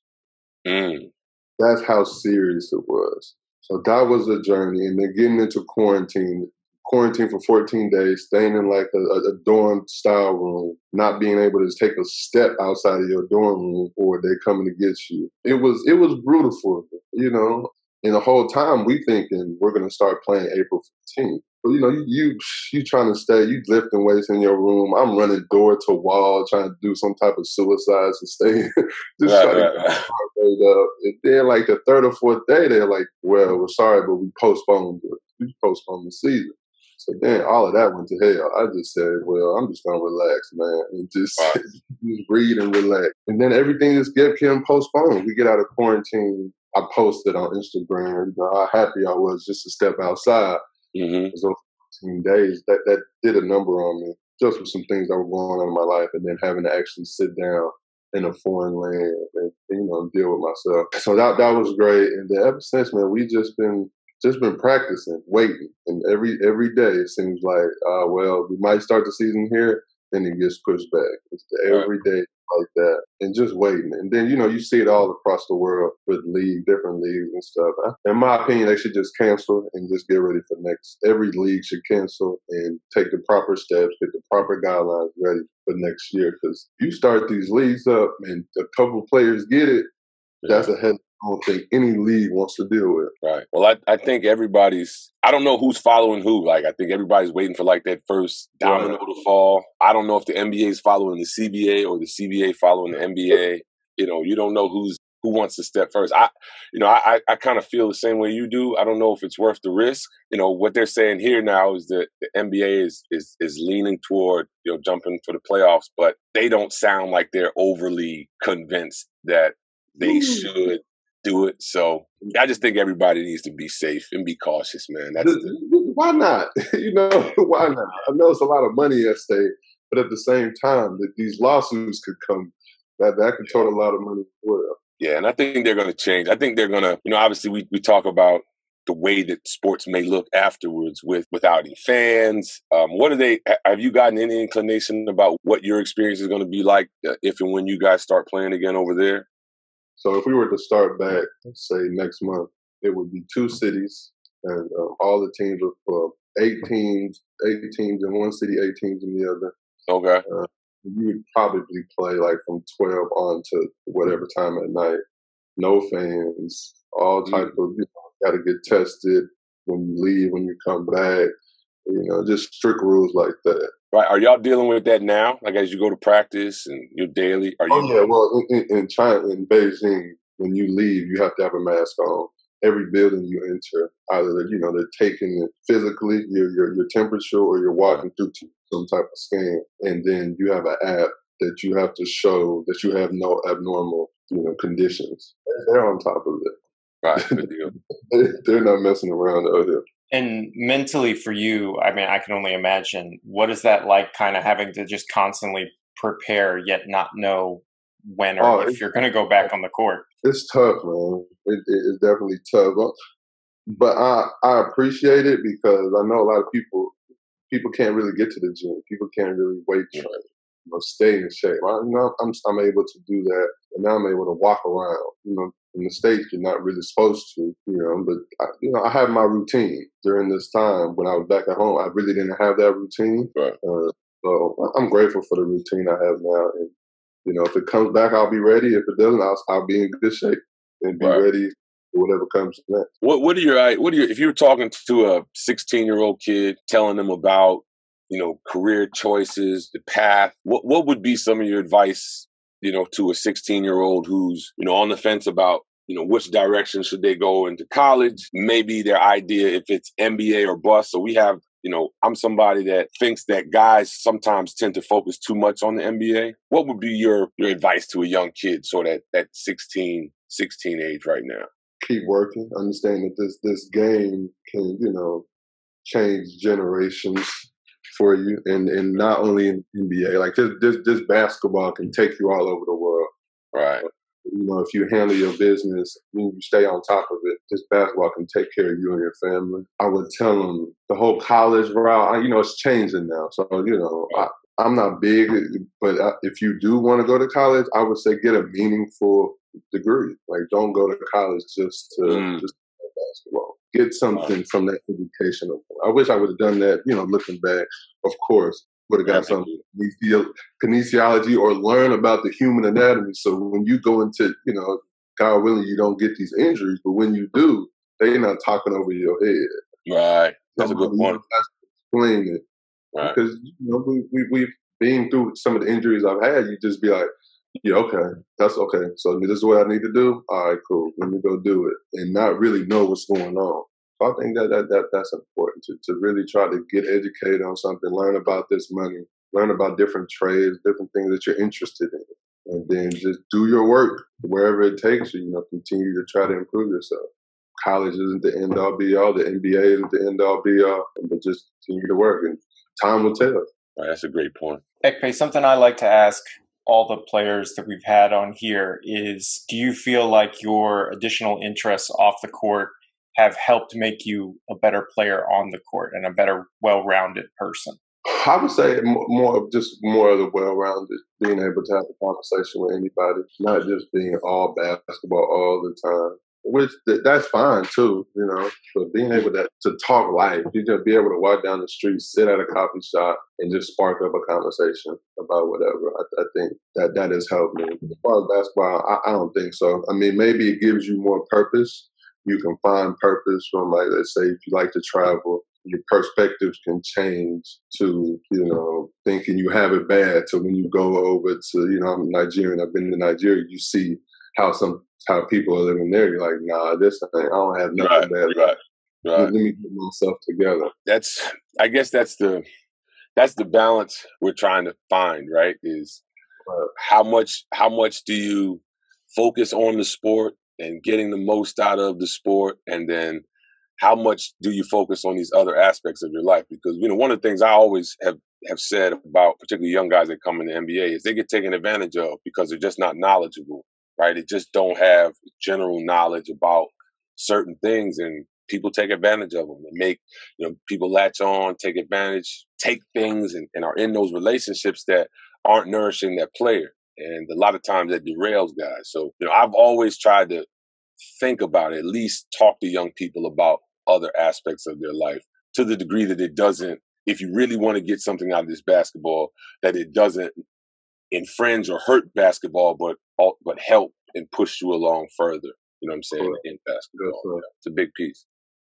G: Mm. That's how serious it was. So that was a journey. And then getting into quarantine, quarantined for 14 days, staying in like a, a, dorm style room, not being able to take a step outside of your dorm room or they coming to get you. It was it was brutal for me, you know. And the whole time we thinking we're gonna start playing April 15th. But you know, you you, you trying to stay, you lifting weights in your room. I'm running door to wall, trying to do some type of suicide to stay, just right, trying right, to right. up. And then like the third or fourth day, they're like, "Well, we're sorry, but we postponed it. We postponed the season." So then all of that went to hell. I just said, well, I'm just gonna relax, man, and just, wow. just read and relax. And then everything just get getting postponed. We get out of quarantine. I posted on Instagram you know, how happy I was just to step outside. Mm-hmm. Those 14 days that that did a number on me, just with some things that were going on in my life, and then having to actually sit down in a foreign land and you know deal with myself. So that that was great. And then ever since, man, we just been just been practicing, waiting, and every every day it seems like, uh, well, we might start the season here, then it gets pushed back. It's every day like that, and just waiting. And then you know you see it all across the world with league, different leagues and stuff. In my opinion, they should just cancel and just get ready for next. Every league should cancel and take the proper steps, get the proper guidelines ready for next year. Because you start these leagues up, and a couple players get it, yeah. that's a head I don't think any league wants to deal with.
F: Right. Well, I, I think everybody's. I don't know who's following who. Like, I think everybody's waiting for like that first domino right. to fall. I don't know if the NBA is following the CBA or the CBA following the NBA. You know, you don't know who's who wants to step first. I, you know, I, I kind of feel the same way you do. I don't know if it's worth the risk. You know, what they're saying here now is that the NBA is is is leaning toward you know jumping for the playoffs, but they don't sound like they're overly convinced that they should do it. So I just think everybody needs to be safe and be cautious, man. That's
G: why not? you know, why not? I know it's a lot of money at stake, but at the same time, that these lawsuits could come that that could total a lot of money as well.
F: Yeah, and I think they're going to change. I think they're going to, you know, obviously we we talk about the way that sports may look afterwards with without any fans. Um, what are they? Have you gotten any inclination about what your experience is going to be like uh, if and when you guys start playing again over there?
G: So if we were to start back, say next month, it would be two cities, and um, all the teams are uh, eight teams, eight teams in one city, eight teams in the other.
F: Okay.
G: Uh, you would probably play like from twelve on to whatever time at night. No fans, all mm. type mm. of you know, got to get tested when you leave, when you come back. You know, just strict rules like that.
F: Right. Are y'all dealing with that now? Like as you go to practice and your daily? Are oh, you?
G: Oh yeah. Well, in, in China, in Beijing, when you leave, you have to have a mask on. Every building you enter, either you know they're taking it physically, your your your temperature, or you're walking through some type of scan, and then you have an app that you have to show that you have no abnormal you know conditions. They're on top of it.
F: Right.
G: they're not messing around out here.
C: And mentally for you, I mean, I can only imagine what is that like kind of having to just constantly prepare yet not know when or oh, if you're going to go back on the court?
G: It's tough, man. It, it's definitely tough. But I, I appreciate it because I know a lot of people people can't really get to the gym. People can't really weight train, you know, stay in shape. I, you know, I'm I'm able to do that, and now I'm able to walk around. You know, in the states, you're not really supposed to, you know. But I, you know, I have my routine during this time when I was back at home. I really didn't have that routine,
F: right.
G: uh, so I'm grateful for the routine I have now. And you know, if it comes back, I'll be ready. If it doesn't, I'll, I'll be in good shape and be right. ready for whatever comes next.
F: What What are your What are your If you were talking to a 16 year old kid, telling them about you know career choices, the path, what what would be some of your advice? You know, to a 16 year old who's you know on the fence about you know, which direction should they go into college? Maybe their idea if it's NBA or bus So we have, you know, I'm somebody that thinks that guys sometimes tend to focus too much on the NBA. What would be your your advice to a young kid so that that 16, 16 age right now?
G: Keep working. Understand that this this game can, you know, change generations for you and and not only in NBA. Like this this this basketball can take you all over the world.
F: Right
G: you know, if you handle your business, you stay on top of it, this basketball can take care of you and your family. I would tell them the whole college route, you know, it's changing now. So, you know, I, I'm not big, but if you do want to go to college, I would say get a meaningful degree. Like, don't go to college just to mm. just basketball. Get something from that education. I wish I would have done that. You know, looking back, of course, would have got some kinesiology or learn about the human anatomy. So when you go into, you know, God willing, you don't get these injuries, but when you do, they're not talking over your head.
F: Right. That's Somebody a good point.
G: Explain it.
F: Right.
G: Because, you know, we, we, we've been through some of the injuries I've had. You just be like, yeah, okay, that's okay. So this is what I need to do. All right, cool. Let me go do it, and not really know what's going on. So I think that, that, that that's important to, to really try to get educated on something, learn about this money, learn about different trades, different things that you're interested in, and then just do your work wherever it takes you. You know, continue to try to improve yourself. College isn't the end all be all. The NBA isn't the end all be all. But just continue to work, and time will tell.
F: Right, that's a great point.
C: Ekpe, something I like to ask all the players that we've had on here is: Do you feel like your additional interests off the court have helped make you a better player on the court and a better, well-rounded person?
G: I would say more of just more of the well-rounded, being able to have a conversation with anybody, not just being all basketball all the time. Which that's fine too, you know. But being able to, to talk life, you just be able to walk down the street, sit at a coffee shop, and just spark up a conversation about whatever. I, I think that that has helped me. As far as basketball, I, I don't think so. I mean, maybe it gives you more purpose you can find purpose from like let's say if you like to travel your perspectives can change to you know thinking you have it bad to when you go over to you know I'm Nigerian I've been to Nigeria you see how some how people are living there you're like nah this thing I don't have nothing
F: right, bad right, right.
G: let me get myself together.
F: That's I guess that's the that's the balance we're trying to find right is right. how much how much do you focus on the sport and getting the most out of the sport? And then how much do you focus on these other aspects of your life? Because you know one of the things i always have have said about particularly young guys that come in the nba is they get taken advantage of because they're just not knowledgeable right they just don't have general knowledge about certain things and people take advantage of them and make you know people latch on take advantage take things and, and are in those relationships that aren't nourishing that player and a lot of times that derails guys. So, you know, I've always tried to think about it, at least talk to young people about other aspects of their life to the degree that it doesn't, if you really want to get something out of this basketball, that it doesn't infringe or hurt basketball, but but help and push you along further. You know what I'm saying? In basketball, it's a big piece.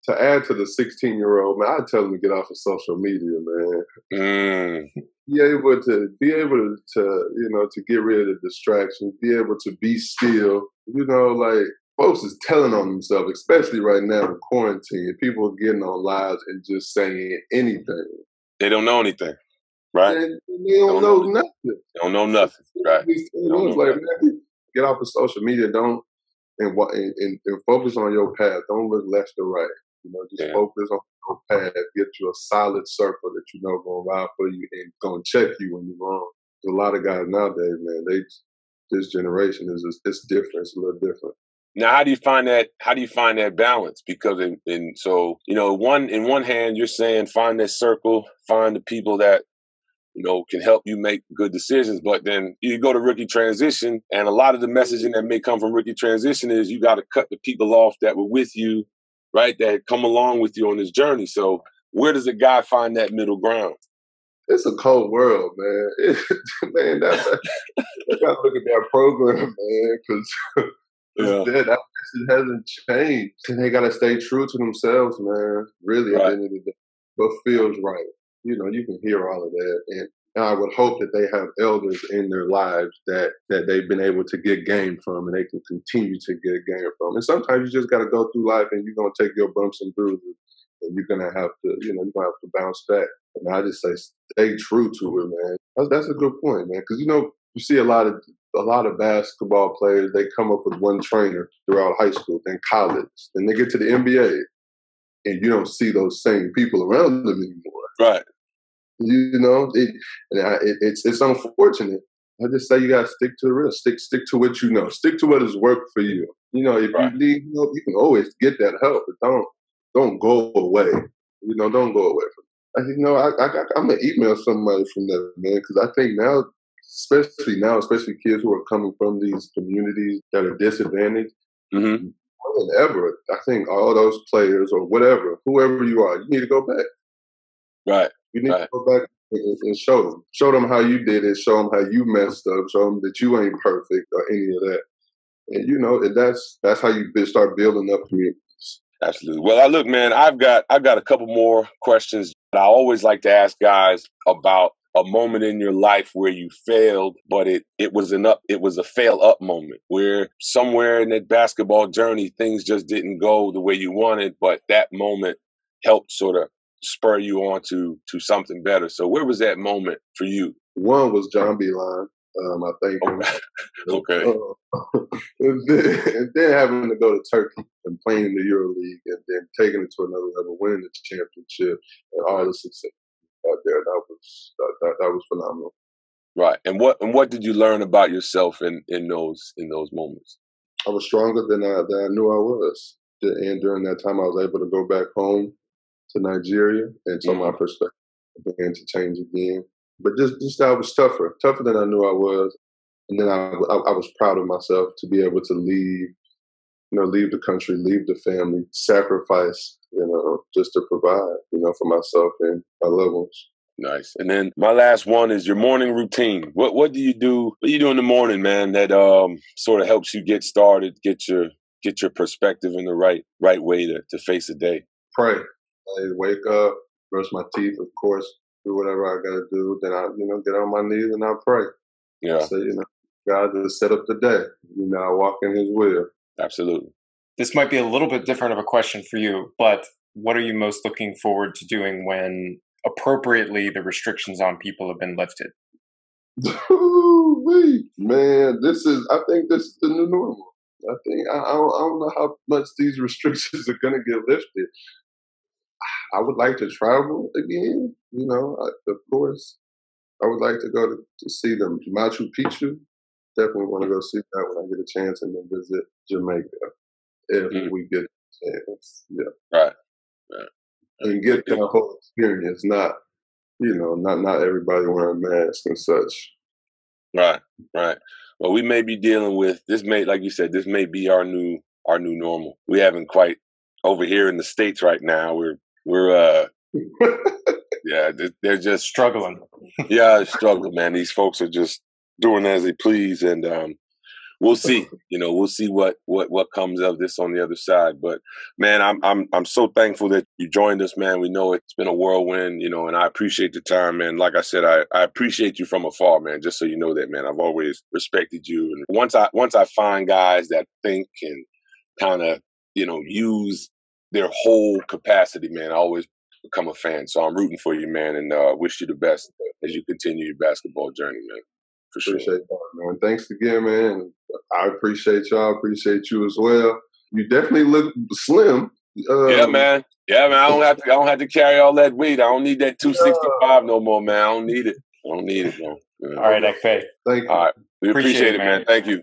G: To add to the 16 year old man, I tell him to get off of social media, man.
F: Mm.
G: Be able to be able to, to you know to get rid of distractions. Be able to be still. You know, like folks is telling on themselves, especially right now in quarantine. People are getting on lives and just saying anything.
F: They don't know anything, right?
G: And they don't,
F: Don't
G: know,
F: know
G: nothing.
F: Don't know nothing, right? Don't know
G: like, man, get off of social media. Don't and, and, and, focus on your path. Don't look left or right. You know, just
F: Yeah.
G: focus on your path. Get you a solid circle that you know going to ride for you and going to check you when you're wrong. There's a lot of guys nowadays, man. They this generation is just, it's different. It's a little different.
F: Now, how do you find that? How do you find that balance? Because in, in so you know, one in one hand, you're saying find that circle, find the people that you know can help you make good decisions. But then you go to rookie transition, and a lot of the messaging that may come from rookie transition is you got to cut the people off that were with you, right? That come along with you on this journey. So where does a guy find that middle ground?
G: It's a cold world, man. man, that, that, I gotta look at that program, man, because
F: Yeah.
G: that message hasn't changed. And they gotta stay true to themselves, man. Really, at the end of the day, what feels right. You know, you can hear all of that, and, and I would hope that they have elders in their lives that that they've been able to get game from, and they can continue to get game from. And sometimes you just gotta go through life, and you're gonna take your bumps and bruises, and you're gonna have to, you know, you're gonna have to bounce back. And I just say, stay true to it, man. That's, that's a good point, man. Because you know, you see a lot of a lot of basketball players. They come up with one trainer throughout high school, then college, then they get to the NBA, and you don't see those same people around them anymore.
F: Right.
G: You know, it, and I, it, it's it's unfortunate. I just say you gotta stick to the real. Stick stick to what you know. Stick to what has worked for you. You know, if
F: Right.
G: you need help, you can always get that help, but don't don't go away. You know, don't go away from. I you know I, I I'm gonna email somebody from there, man, because I think now, especially now, especially kids who are coming from these communities that are disadvantaged,
F: hmm
G: more than ever, I think all those players or whatever, whoever you are, you need to go back.
F: Right.
G: You need
F: Right.
G: to go back and, and show them. Show them how you did it. Show them how you messed up. Show them that you ain't perfect or any of that. And you know, and that's that's how you start building up communities.
F: Absolutely. Well, I look, man, I've got I've got a couple more questions. I always like to ask guys about a moment in your life where you failed, but it it was an up it was a fail up moment where somewhere in that basketball journey things just didn't go the way you wanted, but that moment helped sort of spur you on to to something better. So where was that moment for you?
G: One was John Beilein. Um, I think.
F: Okay.
G: Uh, and, then, and then having to go to Turkey and playing in the EuroLeague and then taking it to another level, winning the championship and all the success out there. That was that, that, that was phenomenal.
F: Right. And what and what did you learn about yourself in in those in those moments?
G: I was stronger than I than I knew I was. And during that time, I was able to go back home to Nigeria, and so my perspective began to change again. But just just I was tougher, tougher than I knew I was. And then I, I I was proud of myself to be able to leave, you know, leave the country, leave the family, sacrifice, you know, just to provide, you know, for myself and my loved ones.
F: Nice. And then my last one is your morning routine. What what do you do? What do you do in the morning, man? That um sort of helps you get started, get your get your perspective in the right right way to to face the day.
G: Pray. I wake up, brush my teeth, of course, do whatever I gotta do. Then I, you know, get on my knees and I pray.
F: Yeah,
G: So, you know, God to set up the day. You know, I walk in his will.
F: absolutely.
C: This might be a little bit different of a question for you, but what are you most looking forward to doing when appropriately the restrictions on people have been lifted?
G: Man, this is, I think this is the new normal. I think, I, I, don't, I don't know how much these restrictions are going to get lifted. I would like to travel again, you know, I, of course. I would like to go to, to see the Machu Picchu. Definitely want to go see that when I get a chance and then visit Jamaica if
F: Mm.
G: we get a chance. Yeah.
F: Right.
G: and get that whole experience. Not, you know, not not everybody wearing masks and such.
F: Right. Right. Well, we may be dealing with this may like you said, this may be our new our new normal. We haven't quite over here in the States right now. We're we're uh yeah, they're, they're just
C: Struggling.
F: yeah, struggling, man. These folks are just doing as they please, and um, we'll see. You know, we'll see what what what comes of this on the other side. But man, I'm I'm I'm so thankful that you joined us, man. We know it's been a whirlwind, you know, and I appreciate the time, man. Like I said, I, I appreciate you from afar, man. Just so you know that, man. I've always respected you, and once I once I find guys that think and kind of you know use their whole capacity, man, I always become a fan. So I'm rooting for you, man, and uh, wish you the best as you continue your basketball journey, man. For sure.
G: Appreciate that, man. Thanks again, man. I appreciate y'all. Appreciate you as well. You definitely look slim.
F: Um, yeah, man. Yeah, man. I don't have to. I don't have to carry all that weight. I don't need that two sixty five no more, man. I don't need it. I don't need it, man.
C: All right, Ekpe.
G: Thank you.
F: All right. We appreciate, appreciate it, man. man. Thank you.